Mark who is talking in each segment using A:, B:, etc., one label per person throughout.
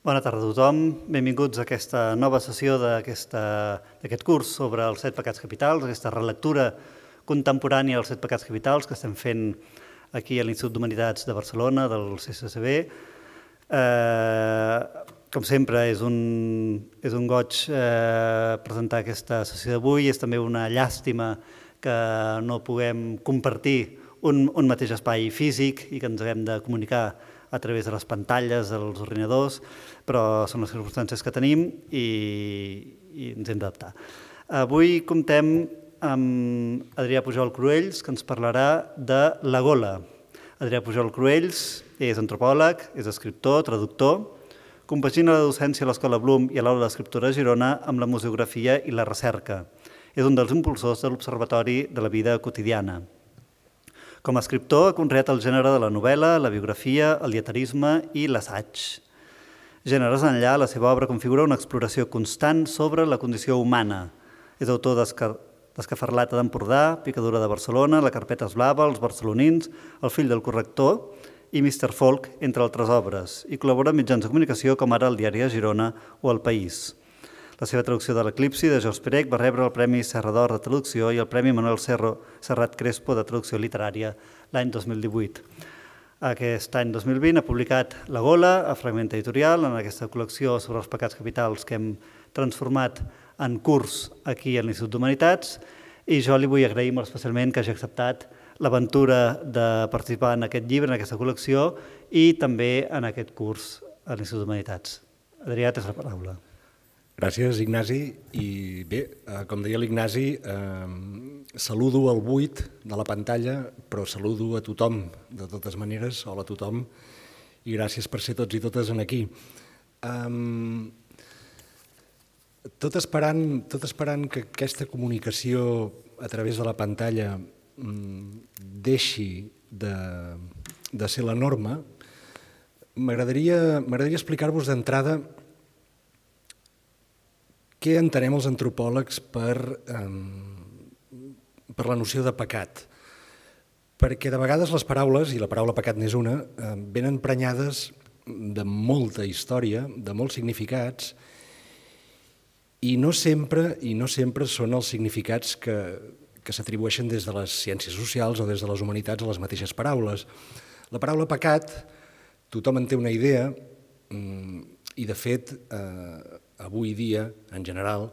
A: Bona tarda a tothom. Benvinguts a aquesta nova sessió d'aquest curs sobre els set pecats capitals, aquesta relectura contemporània dels set pecats capitals que estem fent aquí a l'Institut d'Humanitats de Barcelona, del CCCB. Eh, com sempre, és un, és un goig eh, presentar aquesta sessió d'avui. És també una llàstima que no puguem compartir un, un mateix espai físic i que ens haguem de comunicar a través de les pantalles, dels ordinadors, però són les circumstàncies que tenim i, i ens hem d'adaptar. Avui comptem amb Adrià Pujol Cruells, que ens parlarà de la gola. Adrià Pujol Cruells és antropòleg, és escriptor, traductor, compagina la docència a l'Escola Blum i a l'Aula d'Escriptura de Girona amb la museografia i la recerca. És un dels impulsors de l'Observatori de la Vida Quotidiana. Com a escriptor ha conreat el gènere de la novel·la, la biografia, el dietarisme i l'assaig. Gèneres enllà, la seva obra configura una exploració constant sobre la condició humana. És autor d'Escafarlata d'Empordà, Picadura de Barcelona, La carpeta eslava, Els barcelonins, El fill del corrector i Mr. Folk, entre altres obres, i col·labora en mitjans de comunicació com ara el Diari de Girona o El País. La seva traducció de l'Eclipsi de Jos Perec va rebre el Premi Serra d'Or de Traducció i el Premi Manuel Serro Serrat Crespo de Traducció Literària l'any 2018. Aquest any 2020 ha publicat La Gola, a Fragment Editorial, en aquesta col·lecció sobre els pecats capitals que hem transformat en curs aquí a l'Institut d'Humanitats i jo li vull agrair molt especialment que hagi acceptat l'aventura de participar en aquest llibre, en aquesta col·lecció i també en aquest curs a l'Institut d'Humanitats. Adrià, tens la paraula.
B: Gràcies, Ignasi. I bé, eh, com deia l'Ignasi, eh, saludo el buit de la pantalla, però saludo a tothom, de totes maneres, hola a tothom, i gràcies per ser tots i totes en aquí. Tot, esperant, tot esperant que aquesta comunicació a través de la pantalla mm, deixi de, de ser la norma, m'agradaria explicar-vos d'entrada què entenem els antropòlegs per, per la noció de pecat? Perquè de vegades les paraules, i la paraula pecat n'és una, venen prenyades de molta història, de molts significats, i no sempre i no sempre són els significats que, que s'atribueixen des de les ciències socials o des de les humanitats a les mateixes paraules. La paraula pecat, tothom en té una idea, mm, i de fet, eh, avui dia, en general,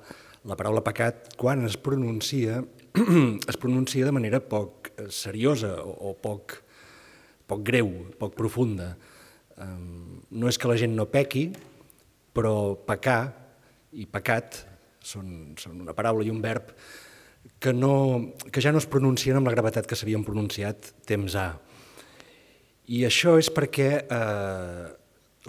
B: la paraula pecat, quan es pronuncia, es pronuncia de manera poc eh, seriosa o, o poc, poc greu, poc profunda. No és que la gent no pequi, però pecar i pecat són, són una paraula i un verb que, no, que ja no es pronuncien amb la gravetat que s'havien pronunciat temps A. I això és perquè eh,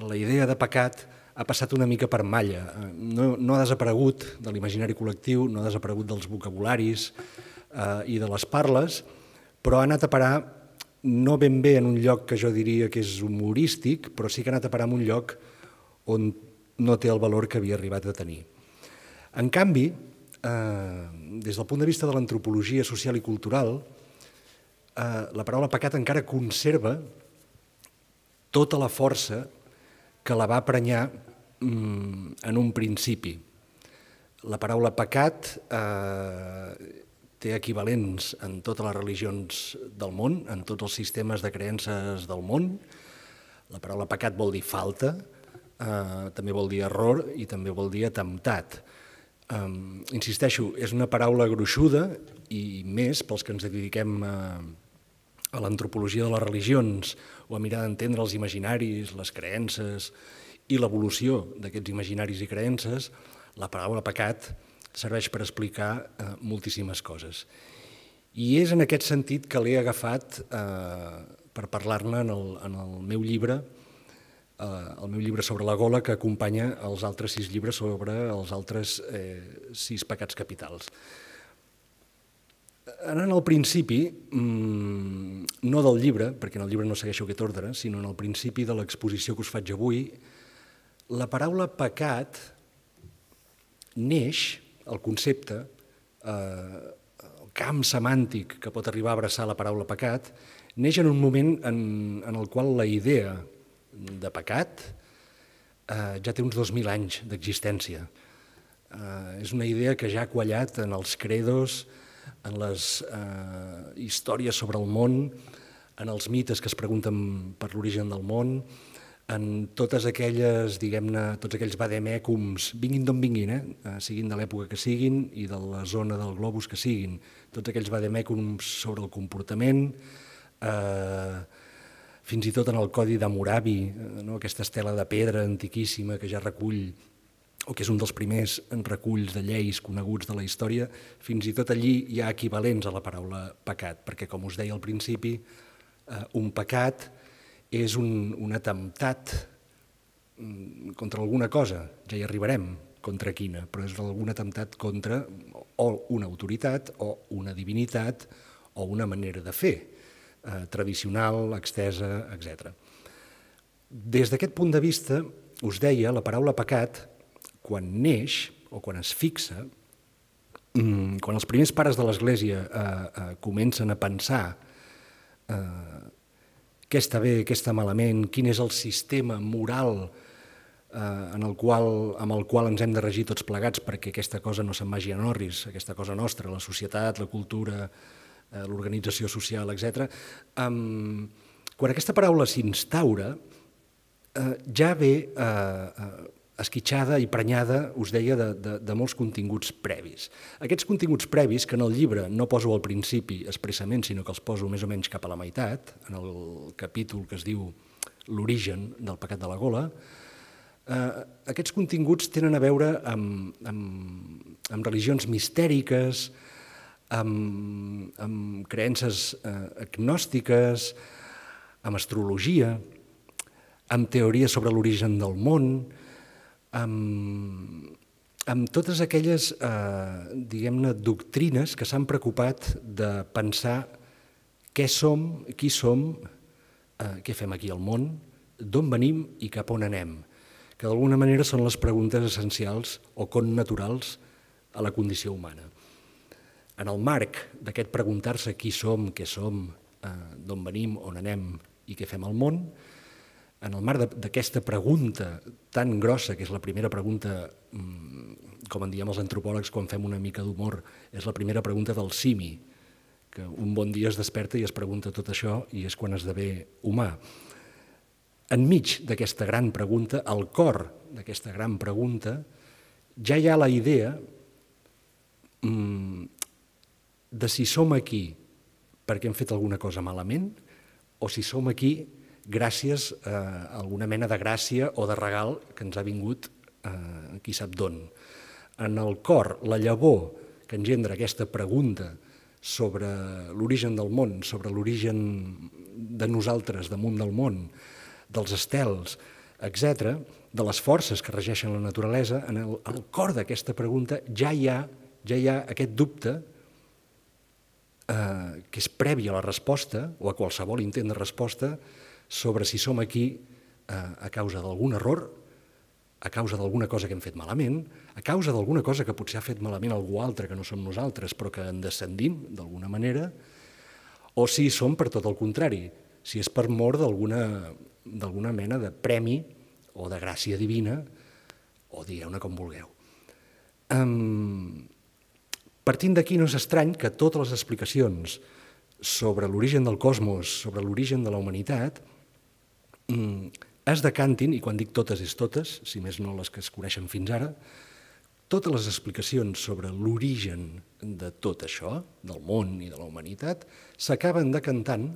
B: la idea de pecat ha passat una mica per malla. No, no ha desaparegut de l'imaginari col·lectiu, no ha desaparegut dels vocabularis eh, i de les parles, però ha anat a parar no ben bé en un lloc que jo diria que és humorístic, però sí que ha anat a parar en un lloc on no té el valor que havia arribat a tenir. En canvi, eh, des del punt de vista de l'antropologia social i cultural, eh, la paraula pecat encara conserva tota la força que la va prenyar en un principi. La paraula pecat eh, té equivalents en totes les religions del món, en tots els sistemes de creences del món. La paraula pecat vol dir falta, eh, també vol dir error i també vol dir atemptat. Eh, insisteixo, és una paraula gruixuda i més pels que ens dediquem a, a l'antropologia de les religions o a mirar d'entendre els imaginaris, les creences i l'evolució d'aquests imaginaris i creences, la paraula pecat serveix per explicar eh, moltíssimes coses. I és en aquest sentit que l'he agafat eh, per parlar-ne en, el, en el meu llibre, eh, el meu llibre sobre la gola, que acompanya els altres sis llibres sobre els altres eh, sis pecats capitals. Anant al principi, mmm, no del llibre, perquè en el llibre no segueixo aquest ordre, sinó en el principi de l'exposició que us faig avui, la paraula pecat neix, el concepte, eh, el camp semàntic que pot arribar a abraçar la paraula pecat, neix en un moment en, el qual la idea de pecat eh, ja té uns 2.000 anys d'existència. Eh, és una idea que ja ha quallat en els credos, en les eh, històries sobre el món, en els mites que es pregunten per l'origen del món, en totes aquelles, diguem-ne, tots aquells vademècums, vinguin d'on vinguin, eh? eh siguin de l'època que siguin i de la zona del globus que siguin, tots aquells vademècums sobre el comportament, eh, fins i tot en el codi d'Hammurabi, eh, no? aquesta estela de pedra antiquíssima que ja recull o que és un dels primers reculls de lleis coneguts de la història, fins i tot allí hi ha equivalents a la paraula pecat, perquè, com us deia al principi, eh, un pecat és un, un atemptat mm, contra alguna cosa, ja hi arribarem, contra quina, però és algun atemptat contra o una autoritat o una divinitat o una manera de fer, eh, tradicional, extesa, etc. Des d'aquest punt de vista, us deia, la paraula pecat, quan neix o quan es fixa, mm, quan els primers pares de l'Església eh, eh, comencen a pensar eh, què està bé, què està malament, quin és el sistema moral eh, en el qual, amb el qual ens hem de regir tots plegats perquè aquesta cosa no se'n vagi a Norris, aquesta cosa nostra, la societat, la cultura, eh, l'organització social, etc. Um, quan aquesta paraula s'instaura, eh, ja ve eh, eh, esquitxada i prenyada, us deia, de, de, de molts continguts previs. Aquests continguts previs, que en el llibre no poso al principi expressament, sinó que els poso més o menys cap a la meitat, en el capítol que es diu l'origen del pecat de la gola, eh, aquests continguts tenen a veure amb, amb, amb religions mistèriques, amb, amb creences eh, agnòstiques, amb astrologia, amb teories sobre l'origen del món, amb, amb totes aquelles, eh, diguem-ne, doctrines que s'han preocupat de pensar què som, qui som, eh, què fem aquí al món, d'on venim i cap on anem, que d'alguna manera són les preguntes essencials o connaturals a la condició humana. En el marc d'aquest preguntar-se qui som, què som, eh, d'on venim, on anem i què fem al món, en el marc d'aquesta pregunta tan grossa, que és la primera pregunta, mm, com en diem els antropòlegs quan fem una mica d'humor, és la primera pregunta del simi, que un bon dia es desperta i es pregunta tot això i és quan esdevé humà. Enmig d'aquesta gran pregunta, al cor d'aquesta gran pregunta, ja hi ha la idea mm, de si som aquí perquè hem fet alguna cosa malament o si som aquí gràcies a alguna mena de gràcia o de regal que ens ha vingut eh, qui sap d'on. En el cor, la llavor que engendra aquesta pregunta sobre l'origen del món, sobre l'origen de nosaltres damunt del món, dels estels, etc, de les forces que regeixen la naturalesa, en el, el cor d'aquesta pregunta ja hi ha, ja hi ha aquest dubte eh, que és previ a la resposta o a qualsevol intent de resposta sobre si som aquí eh, a causa d'algun error, a causa d'alguna cosa que hem fet malament, a causa d'alguna cosa que potser ha fet malament algú altre que no som nosaltres, però que en descendim d'alguna manera, o si som per tot el contrari, si és per mort d'alguna mena de premi o de gràcia divina, o digueu-ne com vulgueu. Partint d'aquí no és estrany que totes les explicacions sobre l'origen del cosmos, sobre l'origen de la humanitat, es decantin, i quan dic totes és totes, si més no les que es coneixen fins ara, totes les explicacions sobre l'origen de tot això, del món i de la humanitat, s'acaben decantant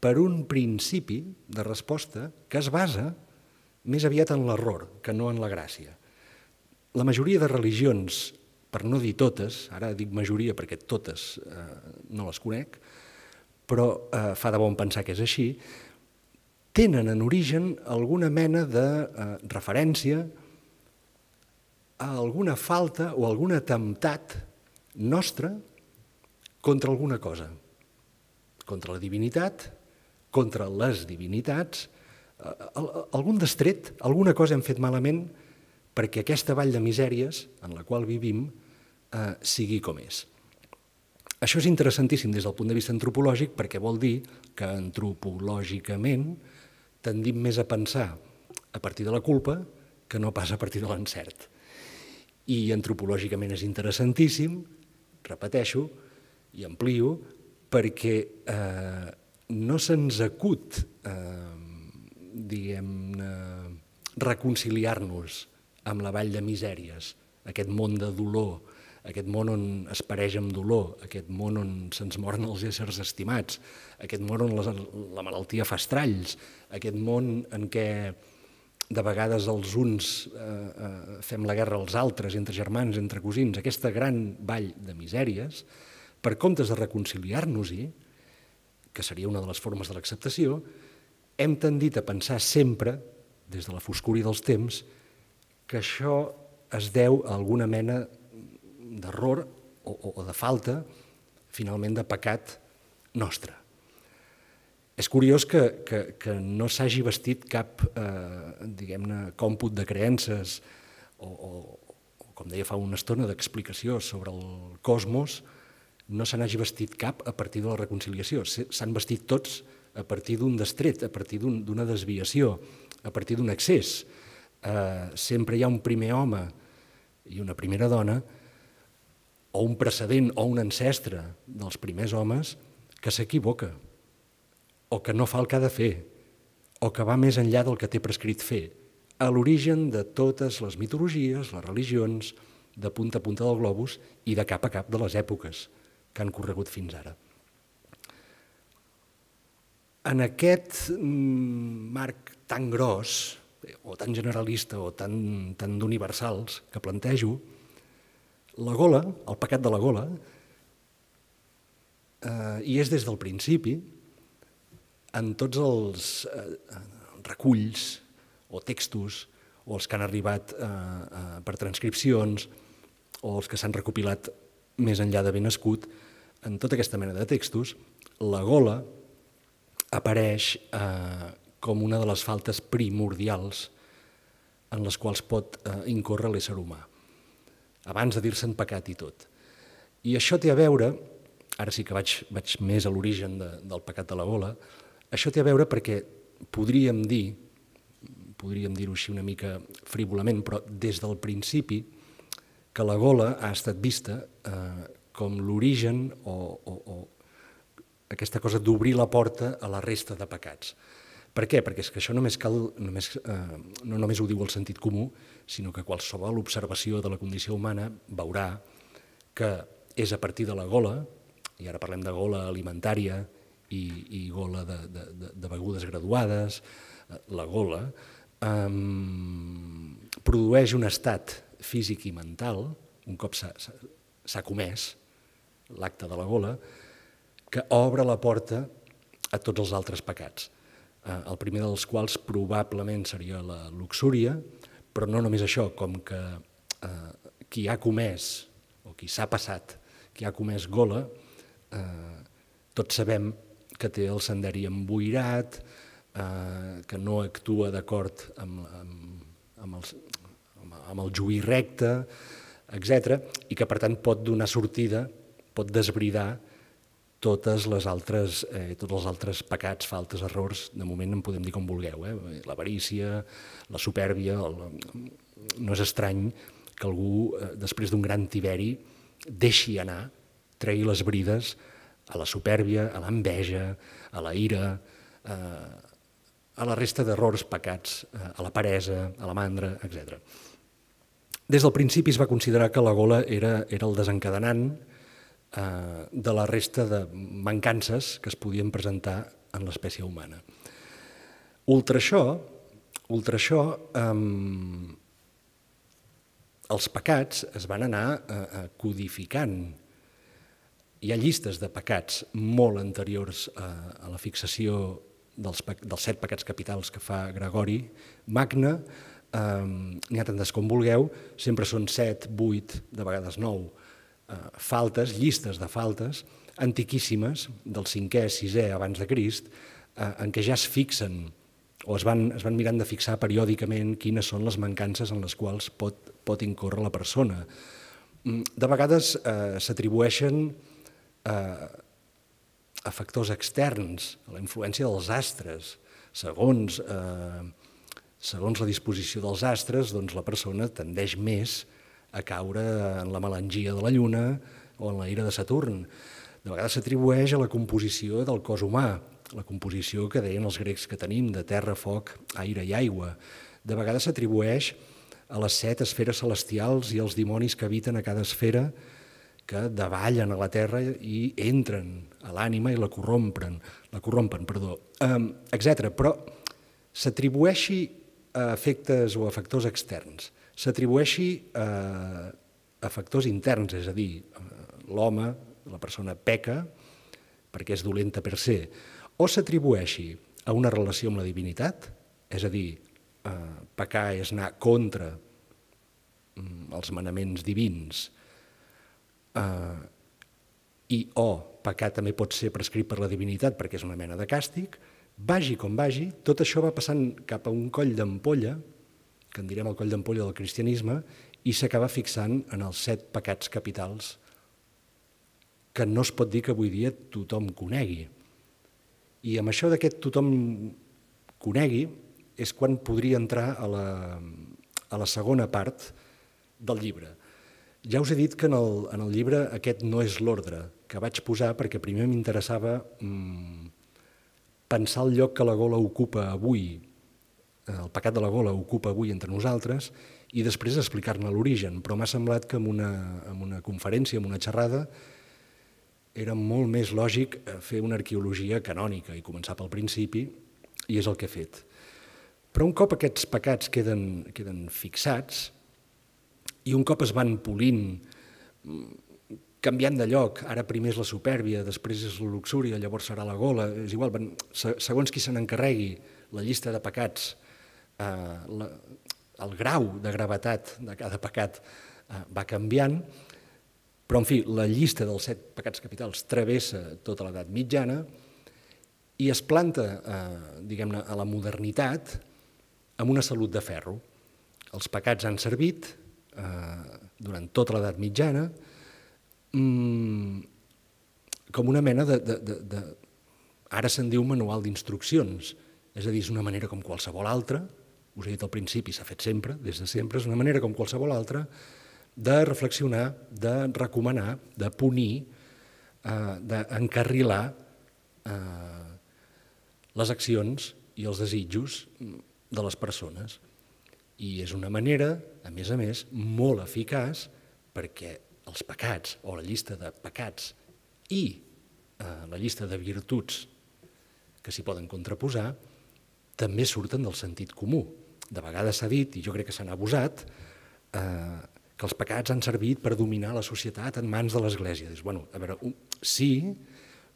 B: per un principi de resposta que es basa més aviat en l'error que no en la gràcia. La majoria de religions, per no dir totes, ara dic majoria perquè totes eh, no les conec, però eh, fa de bon pensar que és així, tenen en origen alguna mena de eh, referència a alguna falta o algun atemptat nostre contra alguna cosa, contra la divinitat, contra les divinitats, eh, algun destret, alguna cosa hem fet malament perquè aquesta vall de misèries en la qual vivim eh, sigui com és. Això és interessantíssim des del punt de vista antropològic perquè vol dir que antropològicament tendim més a pensar a partir de la culpa que no pas a partir de l'encert. I antropològicament és interessantíssim, repeteixo i amplio, perquè eh, no se'ns acut, eh, diguem-ne, reconciliar-nos amb la vall de misèries, aquest món de dolor, aquest món on es pareix amb dolor, aquest món on se'ns moren els éssers estimats, aquest món on la, la malaltia fa estralls, aquest món en què de vegades els uns eh, eh, fem la guerra als altres, entre germans, entre cosins, aquesta gran vall de misèries, per comptes de reconciliar-nos-hi, que seria una de les formes de l'acceptació, hem tendit a pensar sempre, des de la foscúria dels temps, que això es deu a alguna mena d'error o, o, o de falta, finalment, de pecat nostre. És curiós que, que, que no s'hagi vestit cap, eh, diguem-ne, còmput de creences o, o, com deia fa una estona, d'explicació sobre el cosmos, no se n'hagi vestit cap a partir de la reconciliació. S'han vestit tots a partir d'un destret, a partir d'una un, desviació, a partir d'un excés. Eh, sempre hi ha un primer home i una primera dona o un precedent o un ancestre dels primers homes que s'equivoca o que no fa el que ha de fer o que va més enllà del que té prescrit fer, a l'origen de totes les mitologies, les religions, de punta a punta del globus i de cap a cap de les èpoques que han corregut fins ara. En aquest mm, marc tan gros, o tan generalista, o tan, tan d'universals que plantejo, la gola, el pecat de la gola, eh, i és des del principi, en tots els eh, reculls o textos o els que han arribat eh, eh, per transcripcions o els que s'han recopilat més enllà de ben escut, en tota aquesta mena de textos, la gola apareix eh, com una de les faltes primordials en les quals pot eh, incórrer l'ésser humà abans de dir-se'n pecat i tot. I això té a veure, ara sí que vaig, vaig més a l'origen de, del pecat de la gola, això té a veure perquè podríem dir, podríem dir-ho així una mica frívolament, però des del principi que la gola ha estat vista eh, com l'origen o, o, o aquesta cosa d'obrir la porta a la resta de pecats. Per què? Perquè és que això només cal, només, eh, no només ho diu el sentit comú, sinó que qualsevol observació de la condició humana veurà que és a partir de la gola, i ara parlem de gola alimentària i, i gola de, de, de, de begudes graduades, la gola, eh, produeix un estat físic i mental, un cop s'ha comès l'acte de la gola, que obre la porta a tots els altres pecats. Eh, el primer dels quals probablement seria la luxúria, però no només això, com que eh, qui ha comès, o qui s'ha passat, qui ha comès gola, eh, tots sabem que té el senderi emboirat, eh, que no actua d'acord amb, amb, amb, els, amb el juí recte, etc i que per tant pot donar sortida, pot desbridar totes les altres, eh, tots els altres pecats, faltes, errors, de moment en podem dir com vulgueu, eh? l'avarícia, la supèrbia, el, no és estrany que algú, eh, després d'un gran tiberi, deixi anar, tregui les brides a la supèrbia, a l'enveja, a la ira, eh, a la resta d'errors, pecats, eh, a la peresa, a la mandra, etc. Des del principi es va considerar que la gola era, era el desencadenant de la resta de mancances que es podien presentar en l'espècie humana. Ultra això, ultra això eh, els pecats es van anar eh, codificant. Hi ha llistes de pecats molt anteriors a, a la fixació dels, dels set pecats capitals que fa Gregori Magna, eh, n'hi ha tantes com vulgueu, sempre són set, vuit, de vegades nou, Eh, faltes, llistes de faltes antiquíssimes del 5è, 6è abans de Crist, eh, en què ja es fixen o es van, es van mirant de fixar periòdicament quines són les mancances en les quals pot, pot incórrer la persona. Mm, de vegades eh, s'atribueixen eh, a factors externs, a la influència dels astres, segons eh, segons la disposició dels astres, doncs la persona tendeix més a caure en la melangia de la Lluna o en la ira de Saturn. De vegades s'atribueix a la composició del cos humà, la composició que deien els grecs que tenim, de terra, foc, aire i aigua. De vegades s'atribueix a les set esferes celestials i als dimonis que habiten a cada esfera, que davallen a la terra i entren a l'ànima i la corrompen, la corrompen, perdó, um, etc. Però s'atribueixi a efectes o a factors externs, s'atribueixi a, a factors interns, és a dir, l'home, la persona peca perquè és dolenta per ser, o s'atribueixi a una relació amb la divinitat, és a dir, eh, pecar és anar contra mm, els manaments divins, eh, i o pecar també pot ser prescrit per la divinitat perquè és una mena de càstig, vagi com vagi, tot això va passant cap a un coll d'ampolla, que en direm el coll d'ampolla del cristianisme, i s'acaba fixant en els set pecats capitals que no es pot dir que avui dia tothom conegui. I amb això d'aquest tothom conegui és quan podria entrar a la, a la segona part del llibre. Ja us he dit que en el, en el llibre aquest no és l'ordre que vaig posar perquè primer m'interessava mmm, pensar el lloc que la gola ocupa avui, el pecat de la gola ocupa avui entre nosaltres, i després explicar-ne l'origen, però m'ha semblat que en una, en una conferència, en una xerrada, era molt més lògic eh, fer una arqueologia canònica i començar pel principi, i és el que he fet. Però un cop aquests pecats queden, queden fixats, i un cop es van polint, canviant de lloc, ara primer és la supèrbia, després és la luxúria, llavors serà la gola, és igual, segons qui se n'encarregui la llista de pecats, eh, la, el grau de gravetat de cada pecat eh, va canviant, però, en fi, la llista dels set pecats capitals travessa tota l'edat mitjana i es planta, eh, diguem-ne, a la modernitat amb una salut de ferro. Els pecats han servit, eh, durant tota l'edat mitjana, mm, com una mena de... de, de, de ara se'n diu manual d'instruccions, és a dir, és una manera com qualsevol altra, us he dit al principi, s'ha fet sempre, des de sempre, és una manera com qualsevol altra de reflexionar, de recomanar, de punir, eh, d'encarrilar eh, les accions i els desitjos de les persones. I és una manera, a més a més, molt eficaç perquè els pecats o la llista de pecats i eh, la llista de virtuts que s'hi poden contraposar també surten del sentit comú. De vegades s'ha dit, i jo crec que n'ha abusat, eh, que els pecats han servit per dominar la societat en mans de l'Església. Dius, bueno, a veure, sí,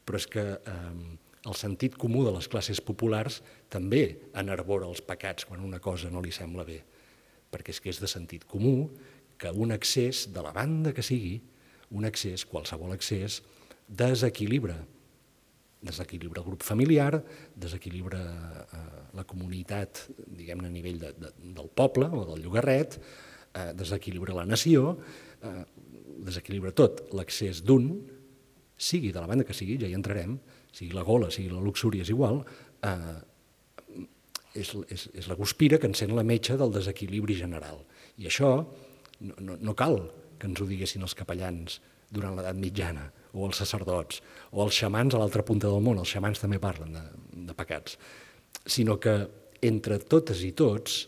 B: però és que eh, el sentit comú de les classes populars també enarbora els pecats quan una cosa no li sembla bé perquè és que és de sentit comú que un accés, de la banda que sigui, un accés, qualsevol accés, desequilibra. Desequilibra el grup familiar, desequilibra eh, la comunitat, diguem-ne, a nivell de, de, del poble o del llogarret, eh, desequilibra la nació, eh, desequilibra tot. L'accés d'un, sigui de la banda que sigui, ja hi entrarem, sigui la gola, sigui la luxúria, és igual, eh, és, és, és la guspira que encén la metxa del desequilibri general. I això no, no, no cal que ens ho diguessin els capellans durant l'edat mitjana, o els sacerdots, o els xamans a l'altra punta del món, els xamans també parlen de, de pecats, sinó que entre totes i tots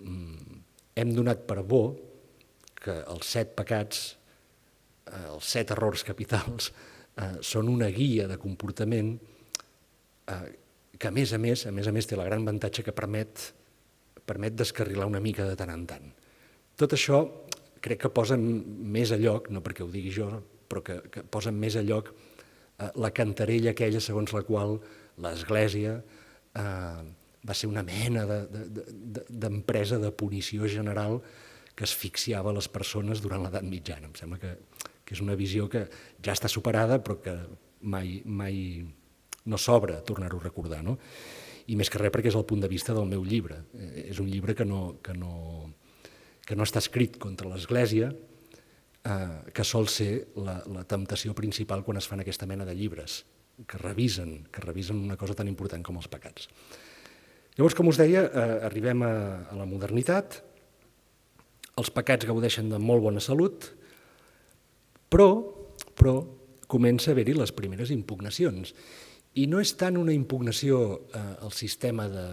B: mm, hem donat per bo que els set pecats, eh, els set errors capitals, eh, són una guia de comportament eh, que a més a més, a més a més té la gran avantatge que permet, permet descarrilar una mica de tant en tant. Tot això crec que posa més a lloc, no perquè ho digui jo, però que, que posa més a lloc eh, la cantarella aquella segons la qual l'Església eh, va ser una mena d'empresa de, de, de, de punició general que asfixiava les persones durant l'edat mitjana. Em sembla que, que és una visió que ja està superada però que mai, mai, no sobra tornar-ho a recordar. No? I més que res perquè és el punt de vista del meu llibre. Eh, és un llibre que no, que no, que no està escrit contra l'Església, eh, que sol ser la, la temptació principal quan es fan aquesta mena de llibres, que revisen, que revisen una cosa tan important com els pecats. Llavors, com us deia, eh, arribem a, a la modernitat, els pecats gaudeixen de molt bona salut, però, però comença a haver-hi les primeres impugnacions. I no és tant una impugnació eh, al sistema de,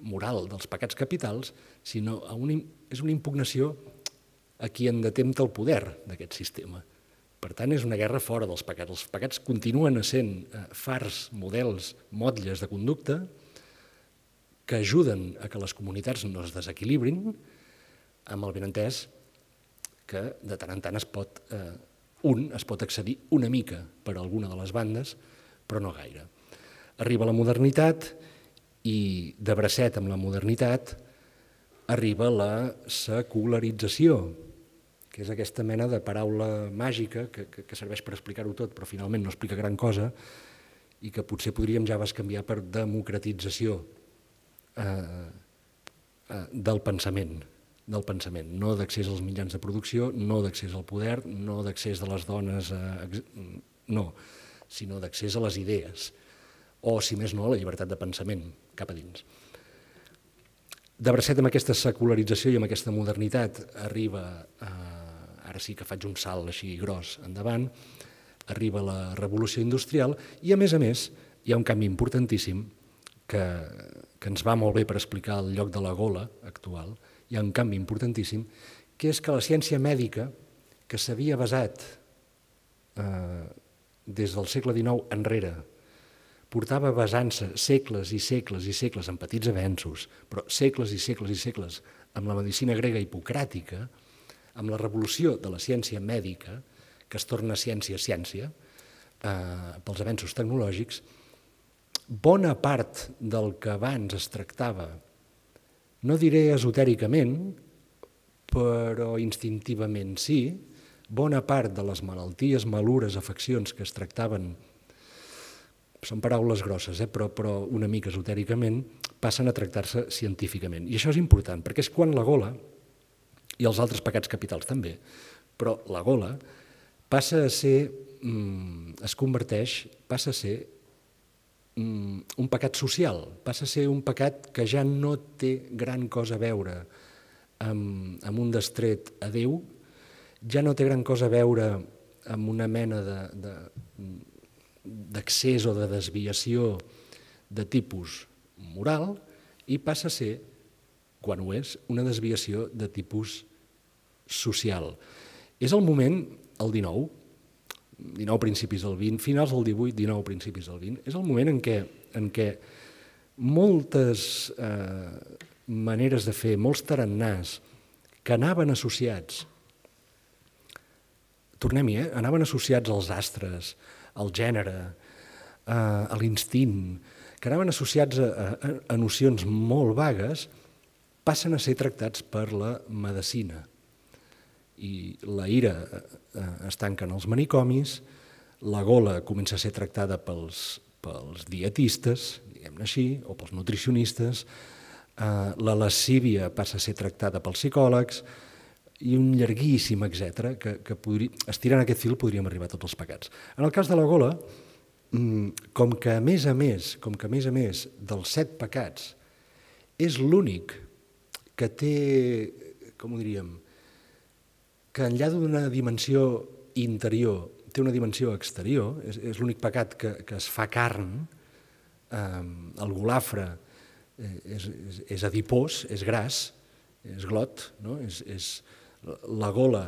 B: moral dels pecats capitals, sinó a un, és una impugnació a qui en detempta el poder d'aquest sistema. Per tant, és una guerra fora dels pecats. Els pecats continuen sent eh, fars, models, motlles de conducta que ajuden a que les comunitats no es desequilibrin, amb el benentès que de tant en tant es pot, eh, un es pot accedir una mica per alguna de les bandes, però no gaire. Arriba la modernitat i de bracet amb la modernitat arriba la secularització, que és aquesta mena de paraula màgica que, que, que serveix per explicar-ho tot, però finalment no explica gran cosa, i que potser podríem ja canviar per democratització eh, eh, del pensament, del pensament, no d'accés als mitjans de producció, no d'accés al poder, no d'accés de les dones, a, no, sinó d'accés a les idees, o, si més no, a la llibertat de pensament cap a dins. De bracet amb aquesta secularització i amb aquesta modernitat arriba, eh, ara sí que faig un salt així gros endavant, arriba la revolució industrial i a més a més hi ha un canvi importantíssim que, que ens va molt bé per explicar el lloc de la gola actual, hi ha un canvi importantíssim, que és que la ciència mèdica, que s'havia basat eh, des del segle XIX enrere, portava basant-se segles i segles i segles en petits avenços, però segles i segles i segles amb la medicina grega hipocràtica, amb la revolució de la ciència mèdica, que es torna ciència-ciència, eh, pels avenços tecnològics, bona part del que abans es tractava, no diré esotèricament, però instintivament sí, bona part de les malalties, malures, afeccions que es tractaven són paraules grosses, eh? però, però una mica esotèricament, passen a tractar-se científicament. I això és important, perquè és quan la gola, i els altres pecats capitals també, però la gola passa a ser, mm, es converteix, passa a ser mm, un pecat social, passa a ser un pecat que ja no té gran cosa a veure amb, amb un destret a Déu, ja no té gran cosa a veure amb una mena d'accés o de desviació de tipus moral i passa a ser, quan ho és, una desviació de tipus social. És el moment, el 19, 19 principis del 20, finals del 18, 19 principis del 20, és el moment en què, en què moltes eh, maneres de fer, molts tarannars que anaven associats, tornem-hi, eh? anaven associats als astres, al gènere, a, a l'instint, que anaven associats a, a, a nocions molt vagues, passen a ser tractats per la medicina. I la ira eh, eh, es tanca en els manicomis, la gola comença a ser tractada pels, pels dietistes, diguem-ne així, o pels nutricionistes, eh, la lascívia passa a ser tractada pels psicòlegs, i un llarguíssim, etc que, que podri, estirant aquest fil podríem arribar a tots els pecats. En el cas de la gola, mm, com que a més a més, com que a més a més dels set pecats és l'únic que té, com ho diríem, que enllà d'una dimensió interior té una dimensió exterior, és, és l'únic pecat que, que es fa carn, eh, el golafre eh, és, és, és adipós, és gras, és glot, no? és, és, la gola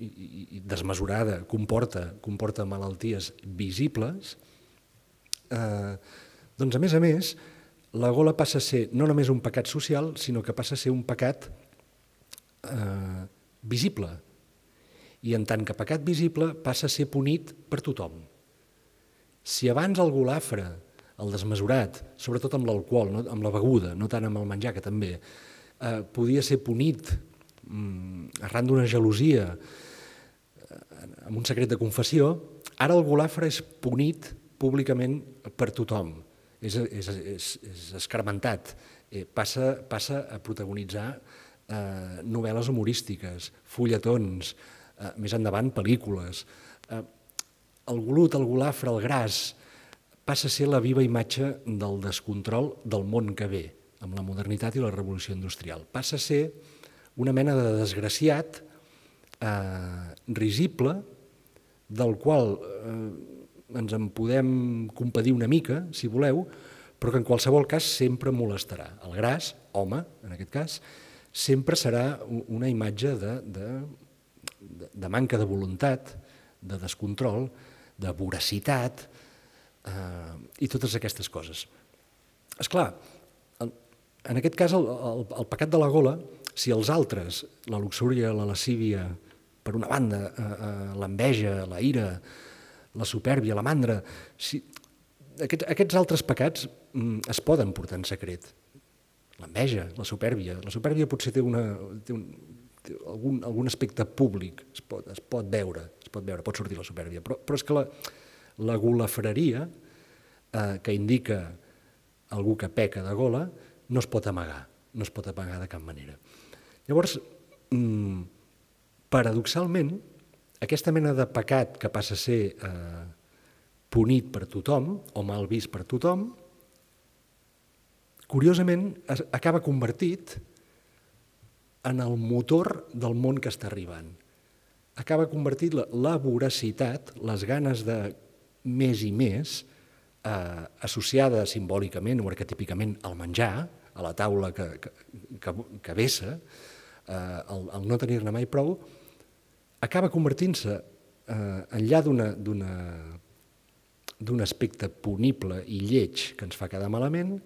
B: i, i, i desmesurada comporta, comporta malalties visibles, eh, doncs a més a més, la gola passa a ser no només un pecat social, sinó que passa a ser un pecat eh, visible. I en tant que pecat visible passa a ser punit per tothom. Si abans el golafre, el desmesurat, sobretot amb l'alcohol, no, amb la beguda, no tant amb el menjar, que també, eh, podia ser punit Mm, arran d'una gelosia, eh, amb un secret de confessió, ara el golafre és punit públicament per tothom, és, és, és, és escarmentat, eh, passa, passa a protagonitzar eh, novel·les humorístiques, fulletons, eh, més endavant pel·lícules. Eh, el golut, el golafre, el gras, passa a ser la viva imatge del descontrol del món que ve, amb la modernitat i la revolució industrial. Passa a ser una mena de desgraciat eh, risible del qual eh, ens en podem compadir una mica, si voleu, però que en qualsevol cas sempre molestarà. El gras, home, en aquest cas, sempre serà una imatge de, de, de, manca de voluntat, de descontrol, de voracitat eh, i totes aquestes coses. És clar, en aquest cas el, el, el pecat de la gola, si els altres, la luxúria, la lascívia, per una banda, eh, eh, l'enveja, la ira, la supèrbia, la mandra, si, aquests, aquests altres pecats mm, es poden portar en secret. L'enveja, la supèrbia. La supèrbia potser té, una, té, un, algun, algun aspecte públic, es pot, es pot veure, es pot veure, pot sortir la supèrbia, però, però és que la, la golafreria, eh, que indica algú que peca de gola, no es pot amagar, no es pot amagar de cap manera. Llavors, mm, paradoxalment, aquesta mena de pecat que passa a ser eh, punit per tothom o mal vist per tothom, curiosament es, acaba convertit en el motor del món que està arribant. Acaba convertit la, la voracitat, les ganes de més i més, eh, associada simbòlicament o arquetípicament al menjar, a la taula que, que, que, que vessa, eh, no tenir-ne mai prou, acaba convertint-se, eh, enllà d'un aspecte punible i lleig que ens fa quedar malament,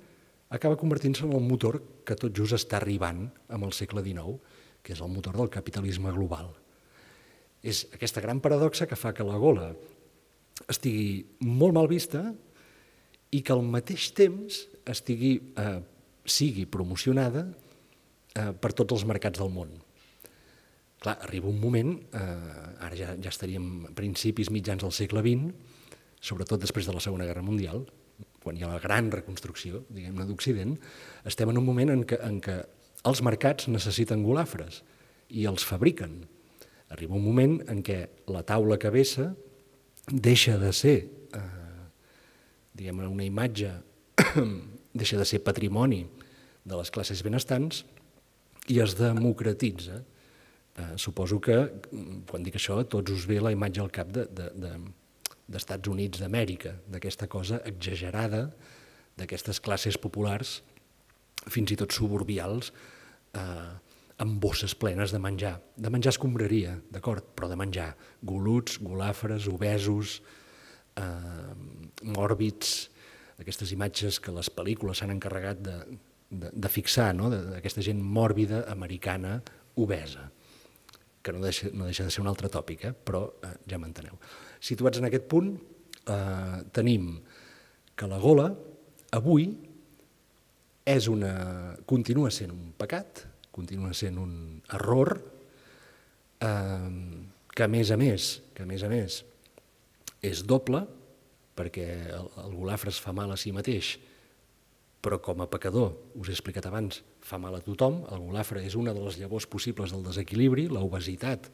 B: acaba convertint-se en el motor que tot just està arribant amb el segle XIX, que és el motor del capitalisme global. És aquesta gran paradoxa que fa que la gola estigui molt mal vista i que al mateix temps estigui eh, sigui promocionada eh, per tots els mercats del món. Clar, arriba un moment, eh, ara ja, ja estaríem principis mitjans del segle XX, sobretot després de la Segona Guerra Mundial, quan hi ha la gran reconstrucció, diguem-ne, d'Occident, estem en un moment en què, en què els mercats necessiten golafres i els fabriquen. Arriba un moment en què la taula que vessa deixa de ser eh, diguem una imatge deixa de ser patrimoni de les classes benestants i es democratitza. Eh, suposo que, mm, quan dic això, a tots us ve la imatge al cap d'Estats de, de, Units d'Amèrica, d'aquesta cosa exagerada, d'aquestes classes populars, fins i tot suburbials, eh, amb bosses plenes de menjar. De menjar escombraria, d'acord, però de menjar. Goluts, golàfres, obesos, eh, mòrbids, aquestes imatges que les pel·lícules s'han encarregat de, de, de fixar, no? d'aquesta gent mòrbida, americana, obesa, que no deixa, no deixa de ser un altre tòpic, eh? però eh, ja m'enteneu. Situats en aquest punt, eh, tenim que la gola, avui, és una, continua sent un pecat, continua sent un error, eh, que a més a més, que a més a més és doble, perquè el, el golafre es fa mal a si mateix, però com a pecador, us he explicat abans, fa mal a tothom, el golafre és una de les llavors possibles del desequilibri, la obesitat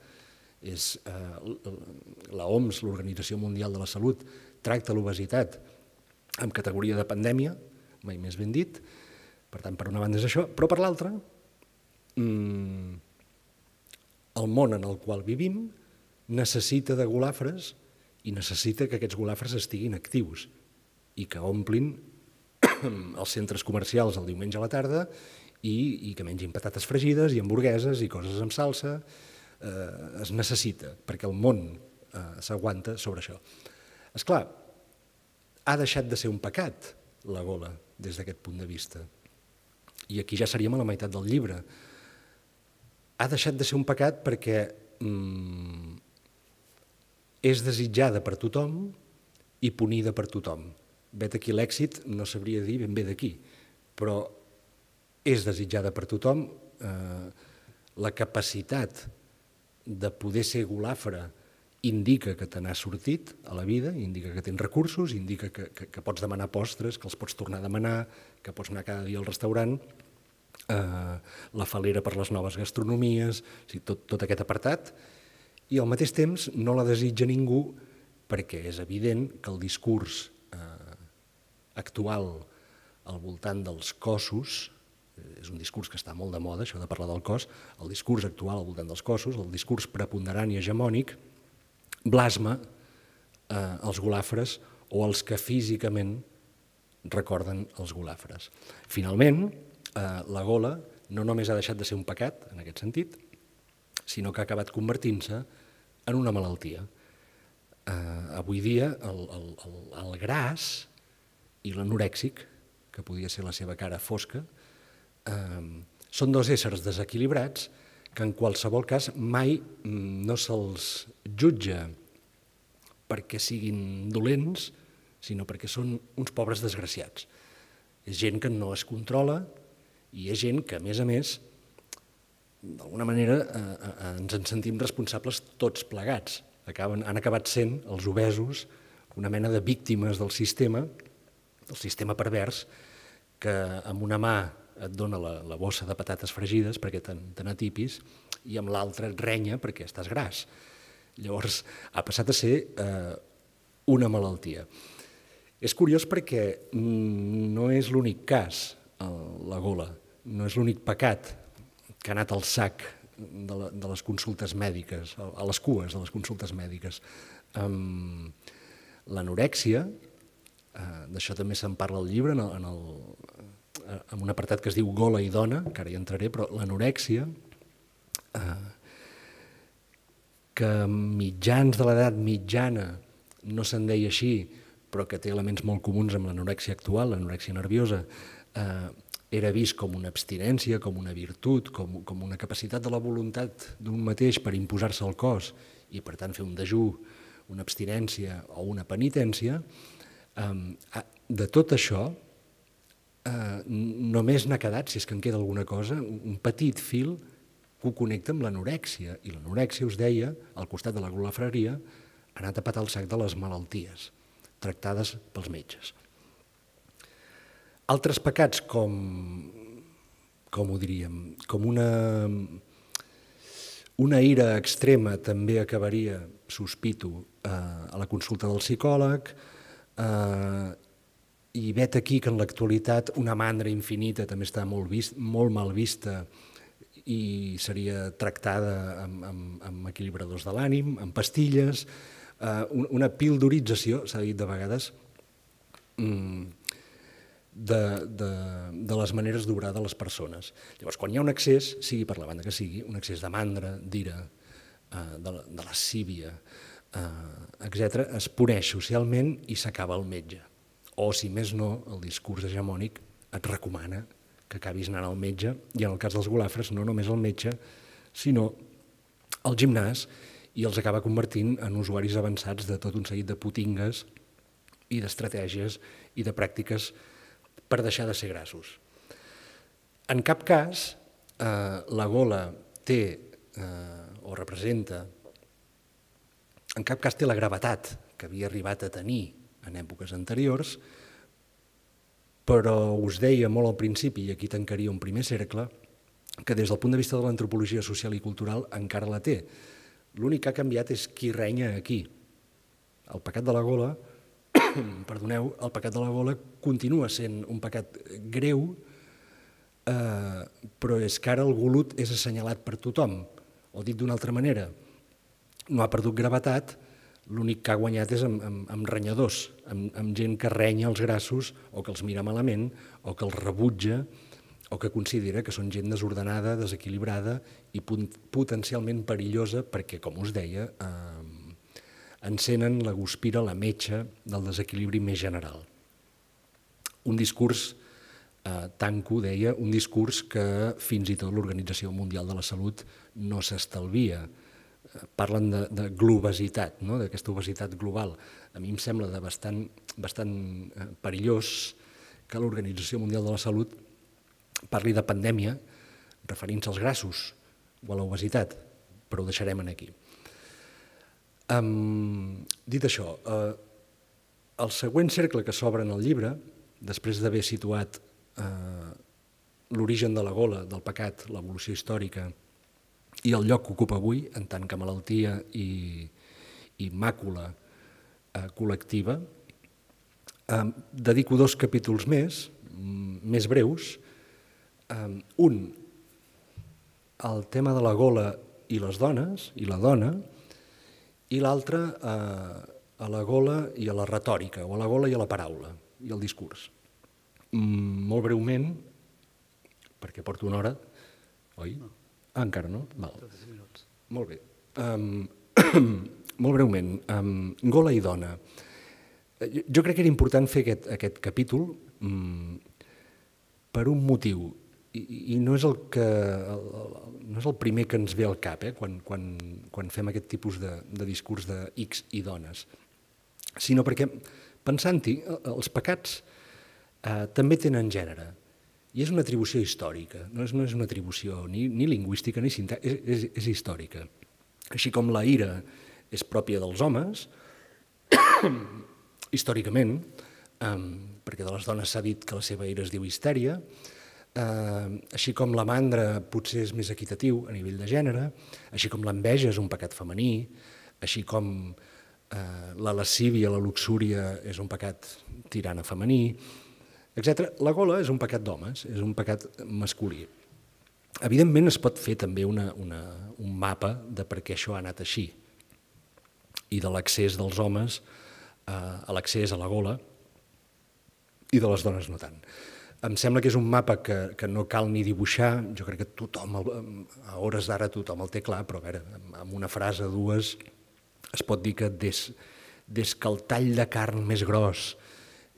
B: és eh, la OMS, l'Organització Mundial de la Salut, tracta l'obesitat amb categoria de pandèmia, mai més ben dit, per tant, per una banda és això, però per l'altra, mmm, el món en el qual vivim necessita de golafres i necessita que aquests golafres estiguin actius i que omplin els centres comercials el diumenge a la tarda i, i que mengin patates fregides i hamburgueses i coses amb salsa. Eh, es necessita, perquè el món eh, s'aguanta sobre això. És clar, ha deixat de ser un pecat la gola des d'aquest punt de vista. I aquí ja seríem a la meitat del llibre. Ha deixat de ser un pecat perquè mm, és desitjada per tothom i punida per tothom. Vet aquí l'èxit, no sabria dir ben bé d'aquí, però és desitjada per tothom. Eh, la capacitat de poder ser golàfera indica que te n'has sortit a la vida, indica que tens recursos, indica que, que, que pots demanar postres, que els pots tornar a demanar, que pots anar cada dia al restaurant, eh, la falera per les noves gastronomies, o sigui, tot, tot aquest apartat, i al mateix temps no la desitja ningú perquè és evident que el discurs eh, actual al voltant dels cossos és un discurs que està molt de moda, això de parlar del cos, el discurs actual al voltant dels cossos, el discurs preponderant i hegemònic, blasma eh, els golafres o els que físicament recorden els golafres. Finalment, eh, la gola no només ha deixat de ser un pecat, en aquest sentit, sinó que ha acabat convertint-se en una malaltia. Eh, avui dia el, el, el, el gras i l'anorèxic, que podia ser la seva cara fosca, eh, són dos éssers desequilibrats que en qualsevol cas mai mm, no se'ls jutja perquè siguin dolents, sinó perquè són uns pobres desgraciats. És gent que no es controla i és gent que, a més a més, d'alguna manera eh, eh, ens en sentim responsables tots plegats. Acaben, han acabat sent els obesos una mena de víctimes del sistema el sistema pervers que amb una mà et dona la, la bossa de patates fregides perquè te, te n'atipis i amb l'altra et renya perquè estàs gras. Llavors ha passat a ser eh, una malaltia. És curiós perquè no és l'únic cas, la gola, no és l'únic pecat que ha anat al sac de, la, de les consultes mèdiques, a les cues de les consultes mèdiques. Um, L'anorèxia, Eh, d'això també se'n parla al llibre, en, el, en, el, en un apartat que es diu Gola i dona, que ara hi entraré, però l'anorèxia, eh, que mitjans de l'edat mitjana no se'n deia així, però que té elements molt comuns amb l'anorèxia actual, l'anorèxia nerviosa, eh, era vist com una abstinència, com una virtut, com, com una capacitat de la voluntat d'un mateix per imposar-se al cos i per tant fer un dejú, una abstinència o una penitència, de tot això, eh, només n'ha quedat, si és que en queda alguna cosa, un petit fil que ho connecta amb l'anorèxia. I l'anorèxia, us deia, al costat de la golafreria, ha anat a patar el sac de les malalties, tractades pels metges. Altres pecats com, com ho diríem, com una, una ira extrema també acabaria, sospito, eh, a la consulta del psicòleg, Eh, I vet aquí que en l'actualitat una mandra infinita també està molt, vist, molt mal vista i seria tractada amb, amb, amb equilibradors de l'ànim, amb pastilles, eh, una pildorització, s'ha dit de vegades, mm, de, de, de les maneres d'obrar de les persones. Llavors, quan hi ha un excés, sigui per la banda que sigui, un excés de mandra, d'ira, eh, de, de la síbia, eh, etc., es puneix socialment i s'acaba el metge. O, si més no, el discurs hegemònic et recomana que acabis anant al metge, i en el cas dels golafres no només al metge, sinó al gimnàs, i els acaba convertint en usuaris avançats de tot un seguit de putingues i d'estratègies i de pràctiques per deixar de ser grassos. En cap cas, eh, la gola té eh, o representa en cap cas té la gravetat que havia arribat a tenir en èpoques anteriors, però us deia molt al principi, i aquí tancaria un primer cercle, que des del punt de vista de l'antropologia social i cultural encara la té. L'únic que ha canviat és qui renya aquí. El pecat de la gola, perdoneu, el pecat de la gola continua sent un pecat greu, eh, però és que ara el golut és assenyalat per tothom. O dit d'una altra manera, no ha perdut gravetat, l'únic que ha guanyat és amb, amb, amb renyadors, amb, amb gent que renya els grassos o que els mira malament o que els rebutja o que considera que són gent desordenada, desequilibrada i potencialment perillosa perquè, com us deia, eh, encenen la guspira, la metxa del desequilibri més general. Un discurs, eh, Tanco deia, un discurs que fins i tot l'Organització Mundial de la Salut no s'estalvia, parlen de, de globasitat, no? d'aquesta obesitat global. A mi em sembla de bastant, bastant eh, perillós que l'Organització Mundial de la Salut parli de pandèmia referint-se als grassos o a l'obesitat, però ho deixarem aquí. Um, dit això, uh, el següent cercle que s'obre en el llibre, després d'haver situat uh, l'origen de la gola, del pecat, l'evolució històrica, i el lloc que ocupa avui, en tant que malaltia i, i màcula eh, col·lectiva. Eh, dedico dos capítols més, més breus, Um, un, el tema de la gola i les dones, i la dona, i l'altre uh, a la gola i a la retòrica, o a la gola i a la paraula, i al discurs. Mm, molt breument, perquè porto una hora, oi? No. Ah, encara no? Val. minuts. Molt bé. Um, molt breument, um, gola i dona. Jo, jo crec que era important fer aquest, aquest capítol um, per un motiu, i, i no, és el que, el, el, no és el primer que ens ve al cap eh, quan, quan, quan fem aquest tipus de, de discurs de X i dones sinó perquè, pensant-hi, els pecats eh, també tenen gènere, i és una atribució històrica, no és, no és una atribució ni, ni lingüística ni sintàctica, és, és, és històrica. Així com la ira és pròpia dels homes, històricament, eh, perquè de les dones s'ha dit que la seva ira es diu histèria, eh, així com la mandra potser és més equitatiu a nivell de gènere, així com l'enveja és un pecat femení, així com eh, la lascívia, la luxúria és un pecat tirant a femení, etc. La gola és un pecat d'homes, és un pecat masculí. Evidentment es pot fer també una, una, un mapa de per què això ha anat així i de l'accés dels homes eh, a l'accés a la gola i de les dones no tant. Em sembla que és un mapa que, que no cal ni dibuixar, jo crec que tothom, a hores d'ara tothom el té clar, però a veure, amb una frase, dues, es pot dir que des, des que el tall de carn més gros